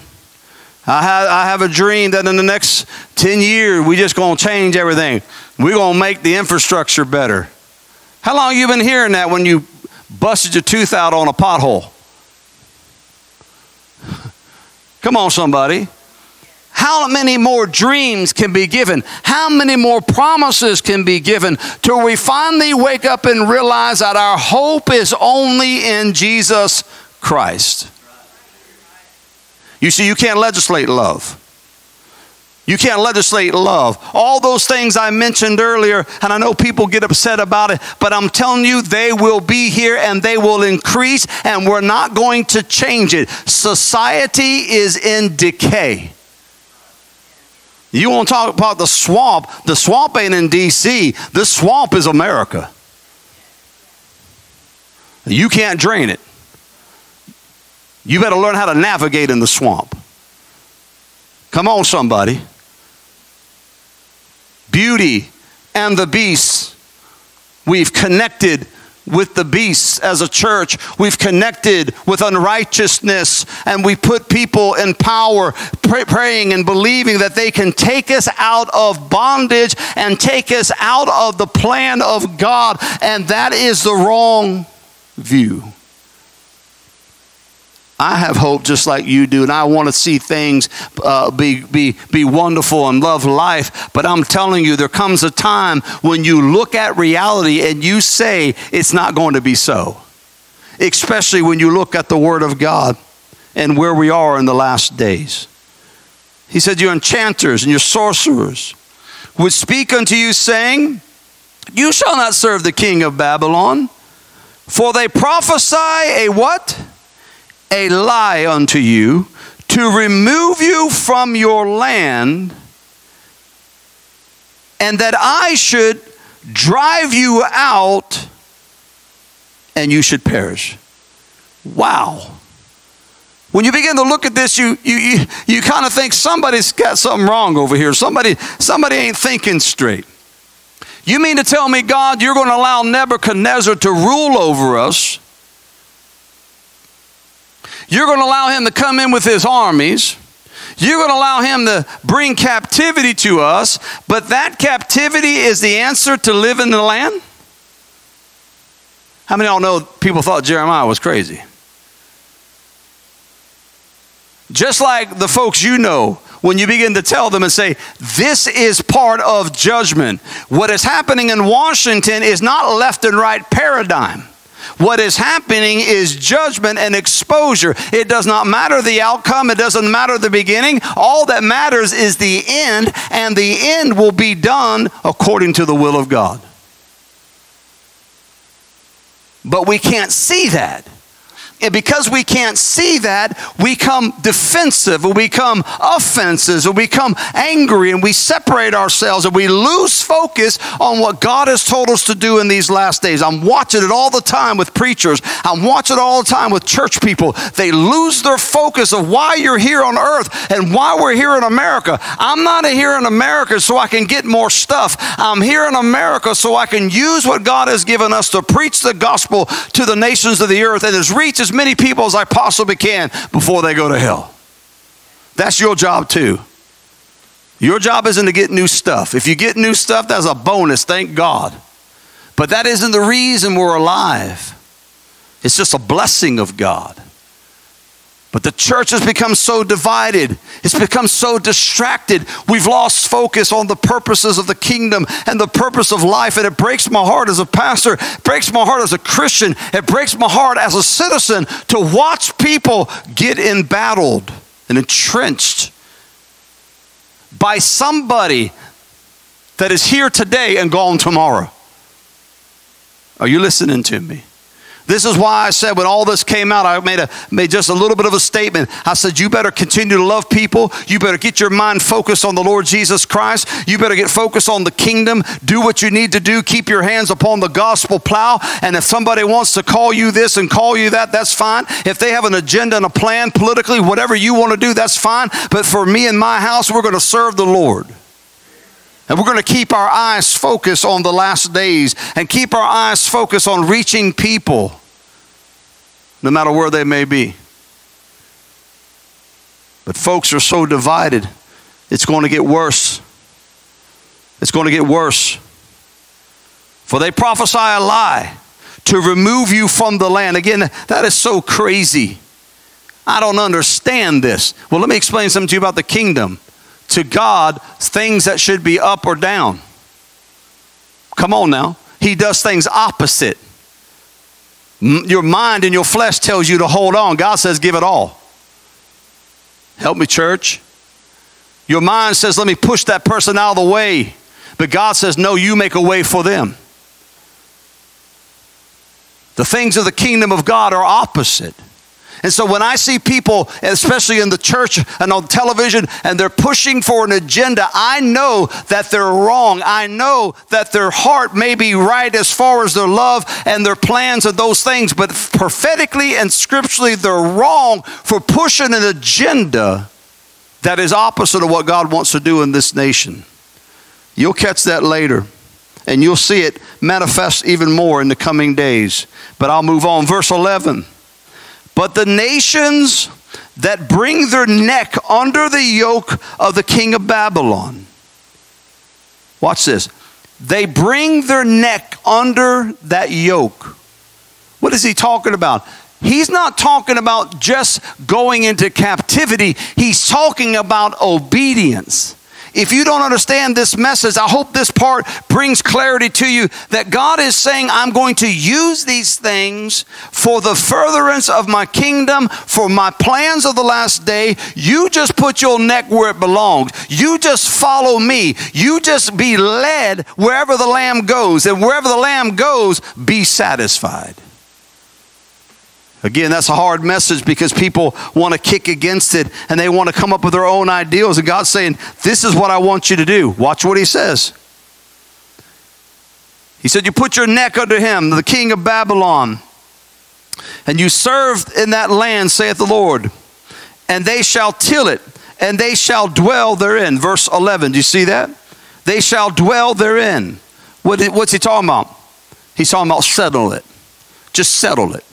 I have, I have a dream that in the next 10 years, we just going to change everything. We're going to make the infrastructure better. How long you been hearing that when you busted your tooth out on a pothole? <laughs> Come on, somebody. How many more dreams can be given? How many more promises can be given till we finally wake up and realize that our hope is only in Jesus Christ? You see, you can't legislate love. You can't legislate love. All those things I mentioned earlier, and I know people get upset about it, but I'm telling you, they will be here and they will increase, and we're not going to change it. Society is in decay. You want to talk about the swamp? The swamp ain't in D.C., the swamp is America. You can't drain it. You better learn how to navigate in the swamp. Come on, somebody. Beauty and the beast. We've connected with the beasts as a church. We've connected with unrighteousness and we put people in power pray, praying and believing that they can take us out of bondage and take us out of the plan of God. And that is the wrong view. I have hope just like you do, and I want to see things uh, be, be, be wonderful and love life. But I'm telling you, there comes a time when you look at reality and you say it's not going to be so, especially when you look at the Word of God and where we are in the last days. He said, Your enchanters and your sorcerers would speak unto you, saying, You shall not serve the king of Babylon, for they prophesy a what? A lie unto you to remove you from your land, and that I should drive you out and you should perish. Wow. When you begin to look at this, you, you, you, you kind of think somebody's got something wrong over here. Somebody, somebody ain't thinking straight. You mean to tell me, God, you're going to allow Nebuchadnezzar to rule over us you're going to allow him to come in with his armies. You're going to allow him to bring captivity to us, but that captivity is the answer to live in the land? How many of y'all know people thought Jeremiah was crazy? Just like the folks you know, when you begin to tell them and say, This is part of judgment. What is happening in Washington is not left and right paradigm. What is happening is judgment and exposure. It does not matter the outcome, it doesn't matter the beginning. All that matters is the end, and the end will be done according to the will of God. But we can't see that. And because we can't see that, we come defensive, or we come offensive, or we come angry, and we separate ourselves, and we lose focus on what God has told us to do in these last days. I'm watching it all the time with preachers. I'm watching it all the time with church people. They lose their focus of why you're here on earth and why we're here in America. I'm not here in America so I can get more stuff. I'm here in America so I can use what God has given us to preach the gospel to the nations of the earth and as reach many people as I possibly can before they go to hell. That's your job too. Your job isn't to get new stuff. If you get new stuff, that's a bonus, thank God. But that isn't the reason we're alive. It's just a blessing of God. But the church has become so divided. It's become so distracted. We've lost focus on the purposes of the kingdom and the purpose of life. And it breaks my heart as a pastor, it breaks my heart as a Christian, it breaks my heart as a citizen to watch people get embattled and entrenched by somebody that is here today and gone tomorrow. Are you listening to me? This is why I said when all this came out, I made, a, made just a little bit of a statement. I said, You better continue to love people. You better get your mind focused on the Lord Jesus Christ. You better get focused on the kingdom. Do what you need to do. Keep your hands upon the gospel plow. And if somebody wants to call you this and call you that, that's fine. If they have an agenda and a plan politically, whatever you want to do, that's fine. But for me and my house, we're going to serve the Lord. And we're going to keep our eyes focused on the last days and keep our eyes focused on reaching people, no matter where they may be. But folks are so divided, it's going to get worse. It's going to get worse. For they prophesy a lie to remove you from the land. Again, that is so crazy. I don't understand this. Well, let me explain something to you about the kingdom to God things that should be up or down. Come on now. He does things opposite. Your mind and your flesh tells you to hold on. God says, give it all. Help me, church. Your mind says, let me push that person out of the way. But God says, no, you make a way for them. The things of the kingdom of God are opposite. And so when I see people, especially in the church and on television, and they're pushing for an agenda, I know that they're wrong. I know that their heart may be right as far as their love and their plans and those things, but prophetically and scripturally, they're wrong for pushing an agenda that is opposite of what God wants to do in this nation. You'll catch that later. And you'll see it manifest even more in the coming days. But I'll move on. Verse 11. But the nations that bring their neck under the yoke of the king of Babylon. Watch this. They bring their neck under that yoke. What is he talking about? He's not talking about just going into captivity, he's talking about obedience. If you don't understand this message, I hope this part brings clarity to you that God is saying, I'm going to use these things for the furtherance of my kingdom, for my plans of the last day. You just put your neck where it belongs. You just follow me. You just be led wherever the lamb goes. And wherever the lamb goes, be satisfied. Again, that's a hard message because people want to kick against it and they want to come up with their own ideals. And God's saying, This is what I want you to do. Watch what He says. He said, You put your neck under him, the king of Babylon, and you serve in that land, saith the Lord, and they shall till it, and they shall dwell therein. Verse 11, do you see that? They shall dwell therein. What, what's he talking about? He's talking about settle it. Just settle it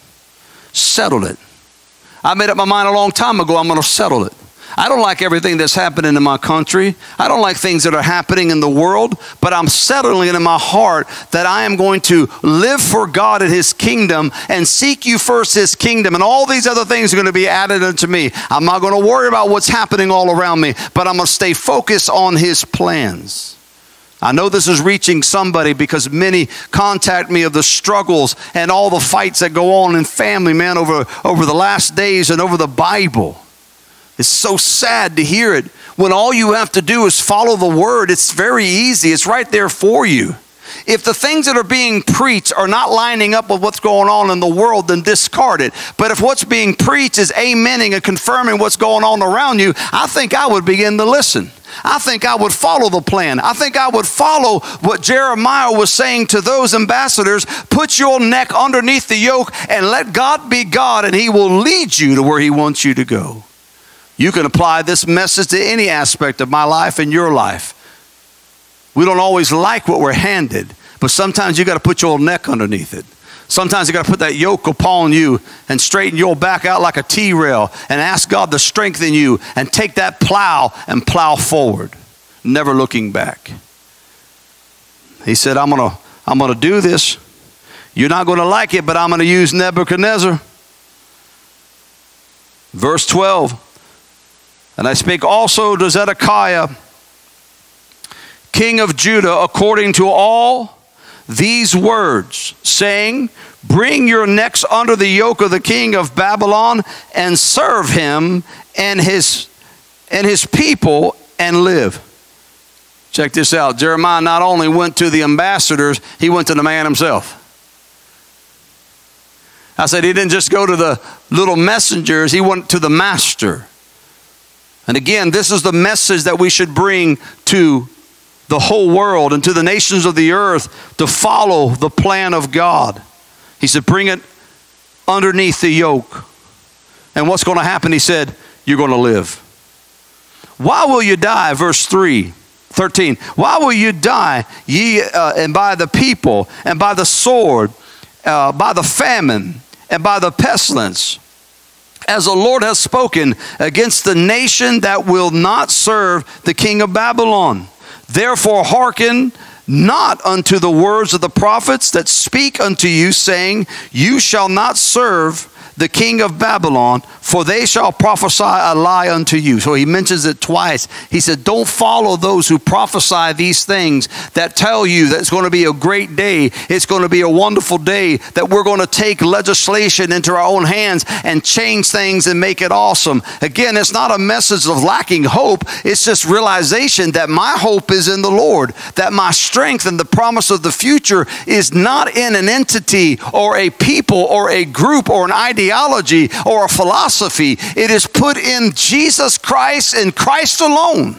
settle it. I made up my mind a long time ago, I'm going to settle it. I don't like everything that's happening in my country. I don't like things that are happening in the world, but I'm settling it in my heart that I am going to live for God and His kingdom and seek you first His kingdom, and all these other things are going to be added unto me. I'm not going to worry about what's happening all around me, but I'm going to stay focused on His plans. I know this is reaching somebody because many contact me of the struggles and all the fights that go on in family, man, over, over the last days and over the Bible. It's so sad to hear it when all you have to do is follow the word. It's very easy, it's right there for you. If the things that are being preached are not lining up with what's going on in the world, then discard it. But if what's being preached is amening and confirming what's going on around you, I think I would begin to listen. I think I would follow the plan. I think I would follow what Jeremiah was saying to those ambassadors put your neck underneath the yoke and let God be God, and He will lead you to where He wants you to go. You can apply this message to any aspect of my life and your life. We don't always like what we're handed, but sometimes you got to put your neck underneath it. Sometimes you got to put that yoke upon you and straighten your back out like a T rail and ask God to strengthen you and take that plow and plow forward, never looking back. He said, I'm going to I'm going to do this. You're not going to like it, but I'm going to use Nebuchadnezzar. Verse 12. And I speak also to Zedekiah, king of Judah, according to all these words, saying, Bring your necks under the yoke of the king of Babylon and serve him and his, and his people and live. Check this out. Jeremiah not only went to the ambassadors, he went to the man himself. I said he didn't just go to the little messengers, he went to the master. And again, this is the message that we should bring to the whole world and to the nations of the earth to follow the plan of God. He said, Bring it underneath the yoke. And what's going to happen? He said, You're going to live. Why will you die? Verse 3. 13. Why will you die, ye uh, and by the people, and by the sword, uh, by the famine, and by the pestilence? As the Lord has spoken against the nation that will not serve the king of Babylon. Therefore, hearken not unto the words of the prophets that speak unto you, saying, You shall not serve the king of Babylon, for they shall prophesy a lie unto you. So he mentions it twice. He said, Don't follow those who prophesy these things that tell you that it's going to be a great day, it's going to be a wonderful day, that we're going to take legislation into our own hands and change things and make it awesome. Again, it's not a message of lacking hope, it's just realization that my hope is in the Lord, that my strength and the promise of the future is not in an entity or a people or a group or an ideology or a philosophy philosophy. It is put in Jesus Christ and Christ alone.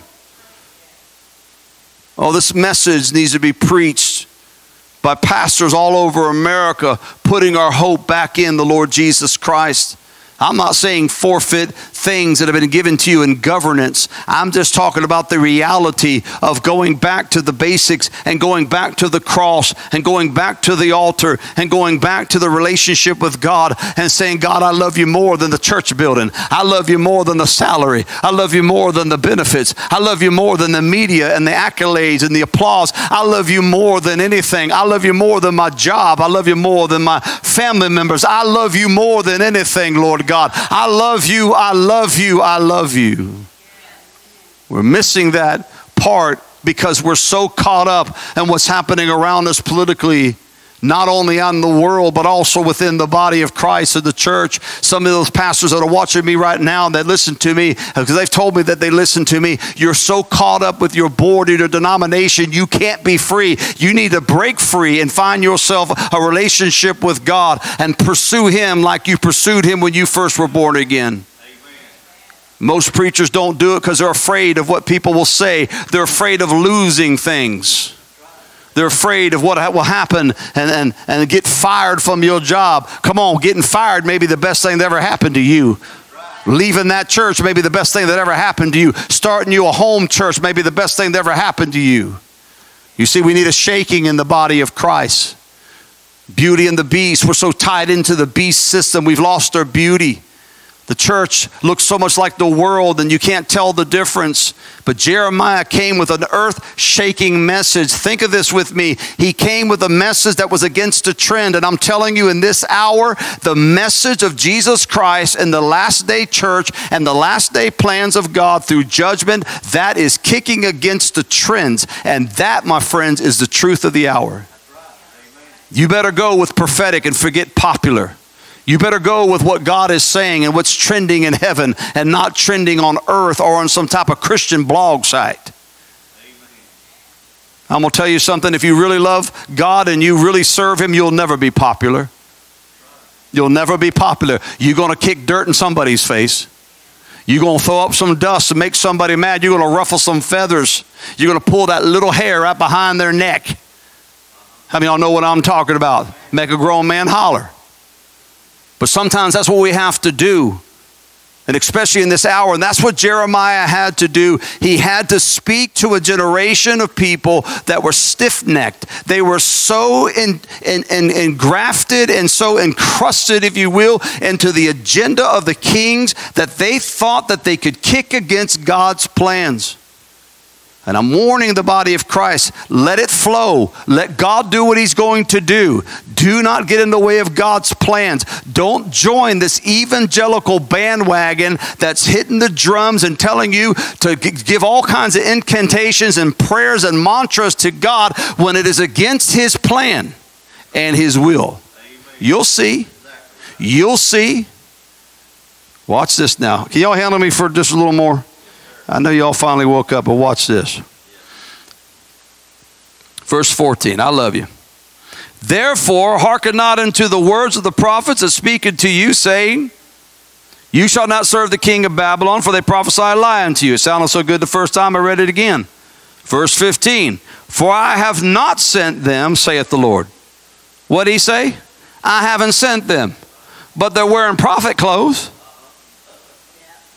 Oh, this message needs to be preached by pastors all over America, putting our hope back in the Lord Jesus Christ. I'm not saying forfeit things that have been given to you in governance. I'm just talking about the reality of going back to the basics and going back to the cross and going back to the altar and going back to the relationship with God and saying, God, I love you more than the church building. I love you more than the salary. I love you more than the benefits. I love you more than the media and the accolades and the applause. I love you more than anything. I love you more than my job. I love you more than my family members. I love you more than anything, Lord God. I love you. I love you. I love you. We're missing that part because we're so caught up in what's happening around us politically not only on the world, but also within the body of Christ and the church. Some of those pastors that are watching me right now that listen to me, because they've told me that they listen to me, you're so caught up with your board or your denomination, you can't be free. You need to break free and find yourself a relationship with God and pursue Him like you pursued Him when you first were born again. Most preachers don't do it because they're afraid of what people will say. They're afraid of losing things. They're afraid of what will happen and, and, and get fired from your job. Come on, getting fired may be the best thing that ever happened to you. Leaving that church may be the best thing that ever happened to you. Starting you a home church may be the best thing that ever happened to you. You see, we need a shaking in the body of Christ. Beauty and the beast. We're so tied into the beast system, we've lost our beauty. The church looks so much like the world, and you can't tell the difference. But Jeremiah came with an earth shaking message. Think of this with me. He came with a message that was against a trend. And I'm telling you, in this hour, the message of Jesus Christ and the last day church and the last day plans of God through judgment, that is kicking against the trends. And that, my friends, is the truth of the hour. You better go with prophetic and forget popular. You better go with what God is saying and what's trending in heaven and not trending on earth or on some type of Christian blog site. I'm going to tell you something. If you really love God and you really serve Him, you'll never be popular. You'll never be popular. You're going to kick dirt in somebody's face. You're going to throw up some dust and make somebody mad. You're going to ruffle some feathers. You're going to pull that little hair right behind their neck. How many of y'all know what I'm talking about? Make a grown man holler. But sometimes that's what we have to do. And especially in this hour, and that's what Jeremiah had to do. He had to speak to a generation of people that were stiff necked. They were so in, in, in, engrafted and so encrusted, if you will, into the agenda of the kings that they thought that they could kick against God's plans. And I'm warning the body of Christ let it flow. Let God do what He's going to do. Do not get in the way of God's plans. Don't join this evangelical bandwagon that's hitting the drums and telling you to give all kinds of incantations and prayers and mantras to God when it is against His plan and His will. You'll see. You'll see. Watch this now. Can y'all handle me for just a little more? I know y'all finally woke up, but watch this. Verse 14, I love you. Therefore, hearken not unto the words of the prophets that speak unto you, saying, You shall not serve the king of Babylon, for they prophesy a lie unto you. It sounded so good the first time I read it again. Verse 15, For I have not sent them, saith the Lord. What did he say? I haven't sent them. But they're wearing prophet clothes.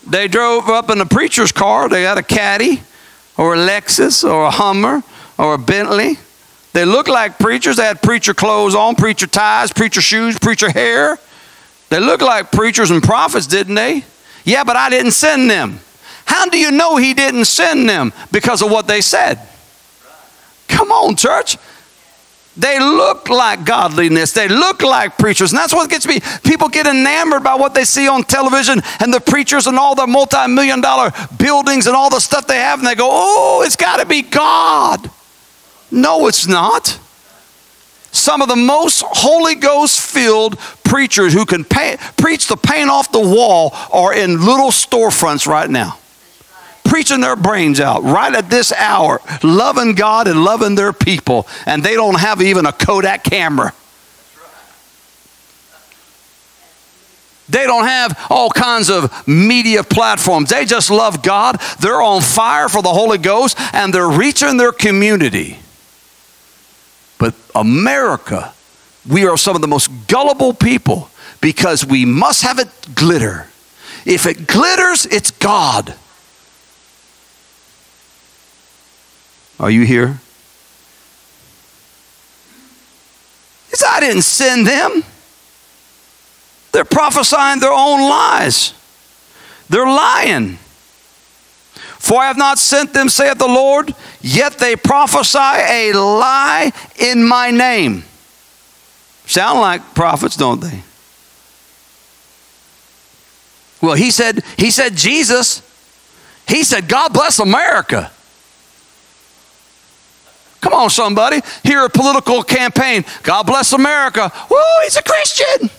They drove up in a preacher's car. They had a caddy or a Lexus or a Hummer or a Bentley. They looked like preachers. They had preacher clothes on, preacher ties, preacher shoes, preacher hair. They looked like preachers and prophets, didn't they? Yeah, but I didn't send them. How do you know he didn't send them? Because of what they said. Come on, church. They look like godliness. They look like preachers. And that's what gets me. People get enamored by what they see on television and the preachers and all the multi million dollar buildings and all the stuff they have. And they go, oh, it's got to be God. No, it's not. Some of the most Holy Ghost filled preachers who can pay, preach the paint off the wall are in little storefronts right now preaching their brains out right at this hour, loving God and loving their people, and they don't have even a Kodak camera. They don't have all kinds of media platforms. They just love God. They're on fire for the Holy Ghost and they're reaching their community. But America, we are some of the most gullible people because we must have it glitter. If it glitters, it's God. Are you here? I didn't send them. They're prophesying their own lies. They're lying. For I have not sent them, saith the Lord, yet they prophesy a lie in my name. Sound like prophets, don't they? Well, he said, he said Jesus, he said, God bless America. Come on, somebody. Hear a political campaign. God bless America. Woo, he's a Christian.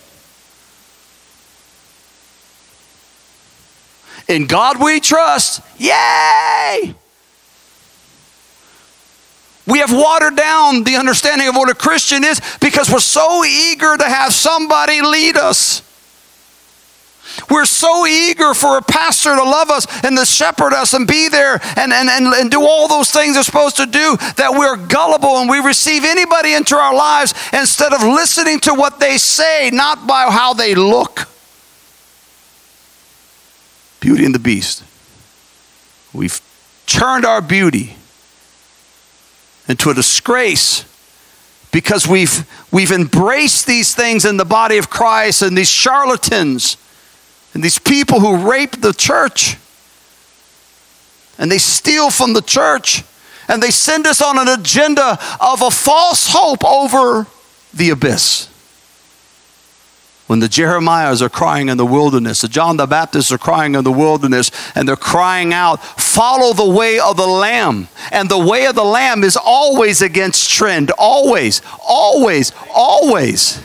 In God we trust. Yay! We have watered down the understanding of what a Christian is because we're so eager to have somebody lead us. We're so eager for a pastor to love us and to shepherd us and be there and, and, and, and do all those things they're supposed to do that we're gullible and we receive anybody into our lives instead of listening to what they say, not by how they look. Beauty and the Beast. We've turned our beauty into a disgrace because we've, we've embraced these things in the body of Christ and these charlatans and these people who rape the church and they steal from the church and they send us on an agenda of a false hope over the abyss. When the Jeremiahs are crying in the wilderness, the John the Baptists are crying in the wilderness, and they're crying out, Follow the way of the Lamb. And the way of the Lamb is always against trend. Always, always, always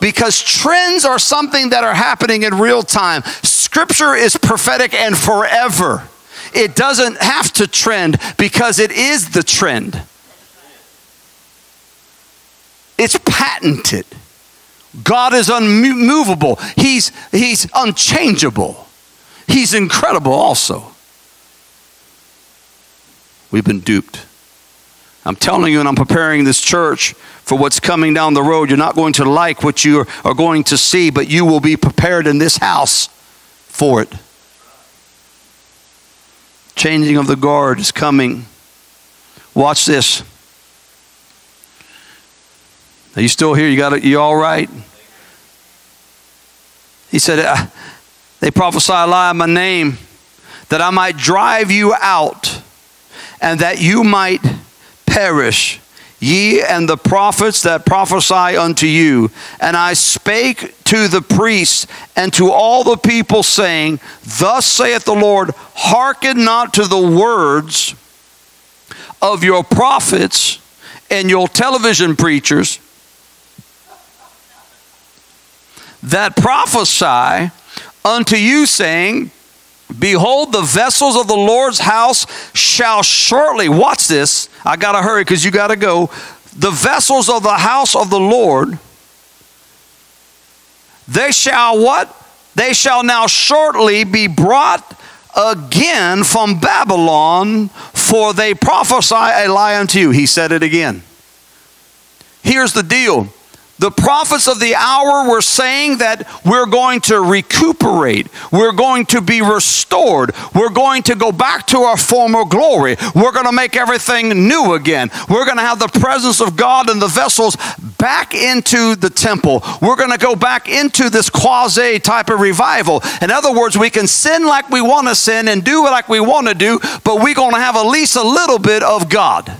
because trends are something that are happening in real time. Scripture is prophetic and forever. It doesn't have to trend because it is the trend. It's patented. God is unmovable. He's, he's unchangeable. He's incredible also. We've been duped. I'm telling you, and I'm preparing this church for what's coming down the road. You're not going to like what you are going to see, but you will be prepared in this house for it. Changing of the guard is coming. Watch this. Are you still here? You got it? You all right? He said, uh, They prophesy a lie in my name that I might drive you out and that you might perish, ye and the prophets that prophesy unto you. And I spake to the priests and to all the people, saying, Thus saith the Lord, hearken not to the words of your prophets and your television preachers that prophesy unto you, saying, Behold, the vessels of the Lord's house shall shortly, watch this, I got to hurry because you got to go. The vessels of the house of the Lord, they shall what? They shall now shortly be brought again from Babylon, for they prophesy a lie unto you. He said it again. Here's the deal the prophets of the hour were saying that we're going to recuperate, we're going to be restored, we're going to go back to our former glory, we're going to make everything new again, we're going to have the presence of God and the vessels back into the temple, we're going to go back into this quasi type of revival. In other words, we can sin like we want to sin and do like we want to do, but we're going to have at least a little bit of God.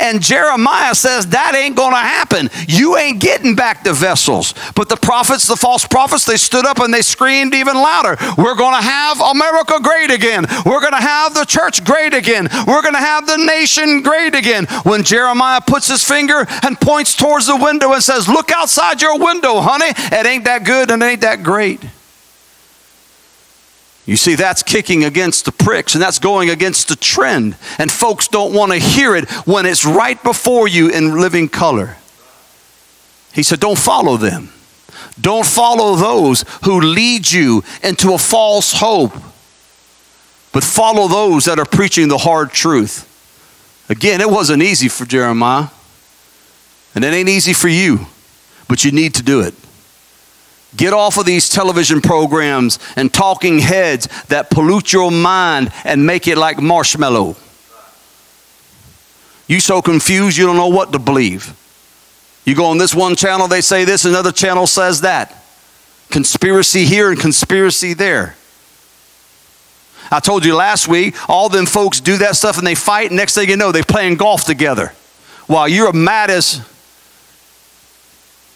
And Jeremiah says that ain't going to happen. You ain't getting back the vessels. But the prophets, the false prophets, they stood up and they screamed even louder. We're going to have America great again. We're going to have the church great again. We're going to have the nation great again. When Jeremiah puts his finger and points towards the window and says, Look outside your window, honey. It ain't that good and it ain't that great. You see, that's kicking against the pricks and that's going against the trend. And folks don't want to hear it when it's right before you in living color. He said, Don't follow them. Don't follow those who lead you into a false hope, but follow those that are preaching the hard truth. Again, it wasn't easy for Jeremiah, and it ain't easy for you. but you need to do it. Get off of these television programs and talking heads that pollute your mind and make it like marshmallow. You so confused you don't know what to believe. You go on this one channel, they say this, another channel says that. Conspiracy here and conspiracy there. I told you last week, all them folks do that stuff and they fight, and next thing you know, they're playing golf together. While you're mad as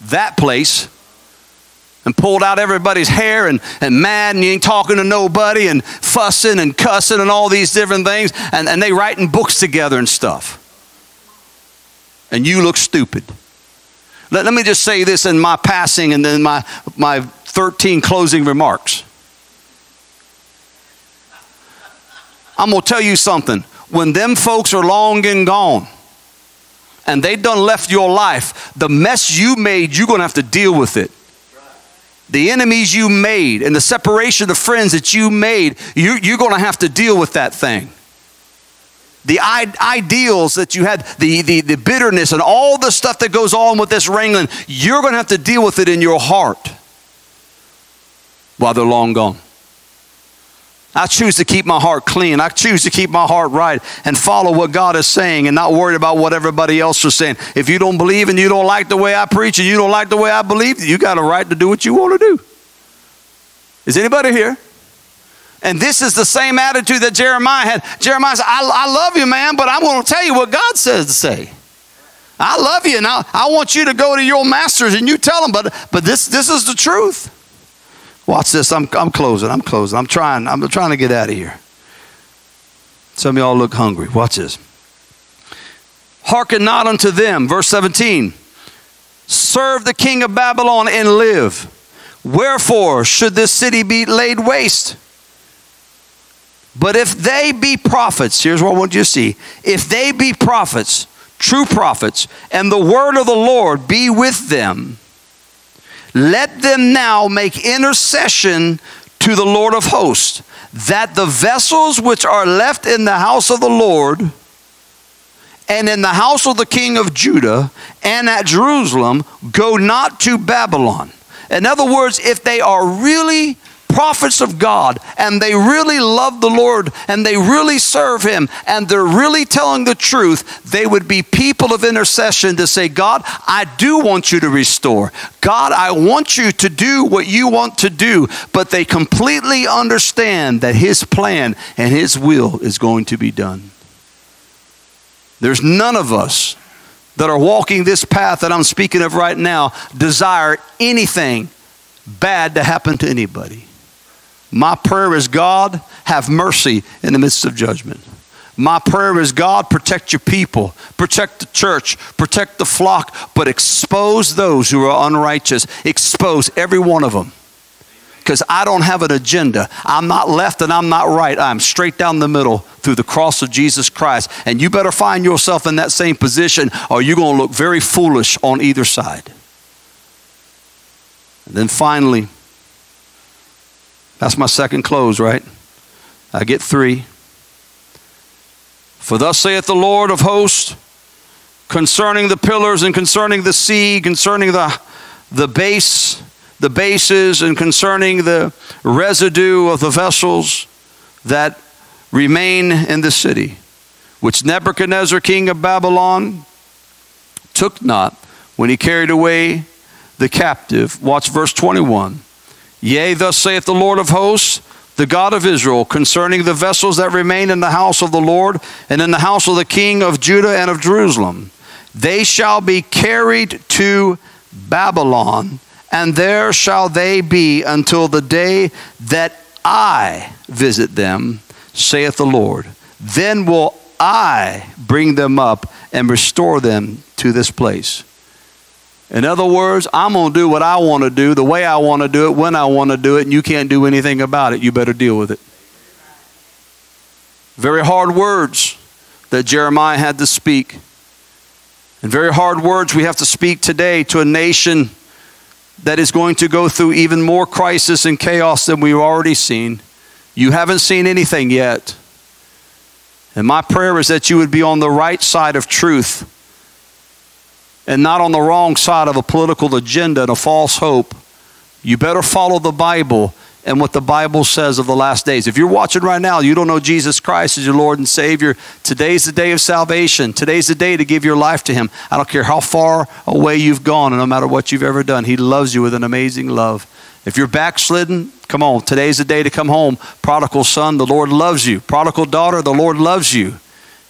that place and pulled out everybody's hair and, and mad and you ain't talking to nobody and fussing and cussing and all these different things. And, and they writing books together and stuff. And you look stupid. Let, let me just say this in my passing and then my, my 13 closing remarks. I'm going to tell you something. When them folks are long and gone and they done left your life the mess you made you're going to have to deal with it the enemies you made and the separation of friends that you made, you, you're going to have to deal with that thing. The ideals that you had, the, the, the bitterness, and all the stuff that goes on with this wrangling, you're going to have to deal with it in your heart while they're long gone. I choose to keep my heart clean. I choose to keep my heart right and follow what God is saying and not worry about what everybody else is saying. If you don't believe and you don't like the way I preach and you don't like the way I believe, you got a right to do what you want to do. Is anybody here? And this is the same attitude that Jeremiah had. Jeremiah said, I, I love you, man, but I'm going to tell you what God says to say. I love you, and I, I want you to go to your masters and you tell them, but, but this, this is the truth. Watch this. I'm, I'm closing. I'm closing. I'm trying. I'm trying to get out of here. Some of y'all look hungry. Watch this. Hearken not unto them. Verse 17. Serve the king of Babylon and live. Wherefore should this city be laid waste? But if they be prophets, here's what I want you to see. If they be prophets, true prophets, and the word of the Lord be with them, let them now make intercession to the Lord of hosts, that the vessels which are left in the house of the Lord and in the house of the king of Judah and at Jerusalem go not to Babylon. In other words, if they are really prophets of God and they really love the Lord and they really serve Him and they're really telling the truth, they would be people of intercession to say, God, I do want you to restore. God, I want you to do what you want to do. But they completely understand that His plan and His will is going to be done. There's none of us that are walking this path that I'm speaking of right now desire anything bad to happen to anybody. My prayer is God, have mercy in the midst of judgment. My prayer is God, protect your people, protect the church, protect the flock, but expose those who are unrighteous. Expose every one of them. Because I don't have an agenda. I'm not left and I'm not right. I'm straight down the middle through the cross of Jesus Christ. And you better find yourself in that same position or you're going to look very foolish on either side. And then finally, that's my second close, right? I get three. For thus saith the Lord of hosts concerning the pillars and concerning the sea, concerning the, the base, the bases, and concerning the residue of the vessels that remain in the city, which Nebuchadnezzar, king of Babylon, took not when he carried away the captive. Watch verse 21. Yea, thus saith the Lord of hosts, the God of Israel, concerning the vessels that remain in the house of the Lord and in the house of the king of Judah and of Jerusalem. They shall be carried to Babylon, and there shall they be until the day that I visit them, saith the Lord. Then will I bring them up and restore them to this place. In other words, I'm going to do what I want to do, the way I want to do it, when I want to do it, and you can't do anything about it. You better deal with it. Very hard words that Jeremiah had to speak. And very hard words we have to speak today to a nation that is going to go through even more crisis and chaos than we've already seen. You haven't seen anything yet. And my prayer is that you would be on the right side of truth and not on the wrong side of a political agenda and a false hope, you better follow the Bible and what the Bible says of the last days. If you're watching right now, you don't know Jesus Christ as your Lord and Savior, today's the day of salvation. Today's the day to give your life to Him. I don't care how far away you've gone, and no matter what you've ever done, He loves you with an amazing love. If you're backslidden, come on, today's the day to come home. Prodigal son, the Lord loves you. Prodigal daughter, the Lord loves you.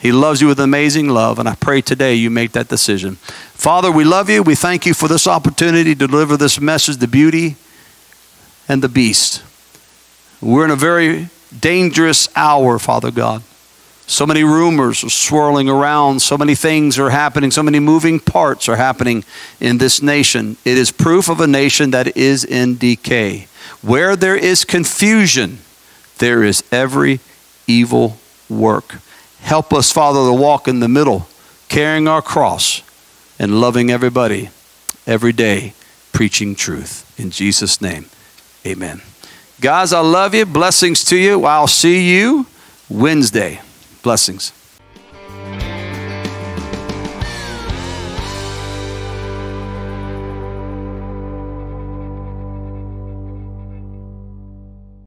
He loves you with amazing love, and I pray today you make that decision. Father, we love you. We thank you for this opportunity to deliver this message, the beauty and the beast. We're in a very dangerous hour, Father God. So many rumors are swirling around, so many things are happening, so many moving parts are happening in this nation. It is proof of a nation that is in decay. Where there is confusion, there is every evil work. Help us, Father, to walk in the middle, carrying our cross and loving everybody every day, preaching truth. In Jesus' name, amen. Guys, I love you. Blessings to you. I'll see you Wednesday. Blessings.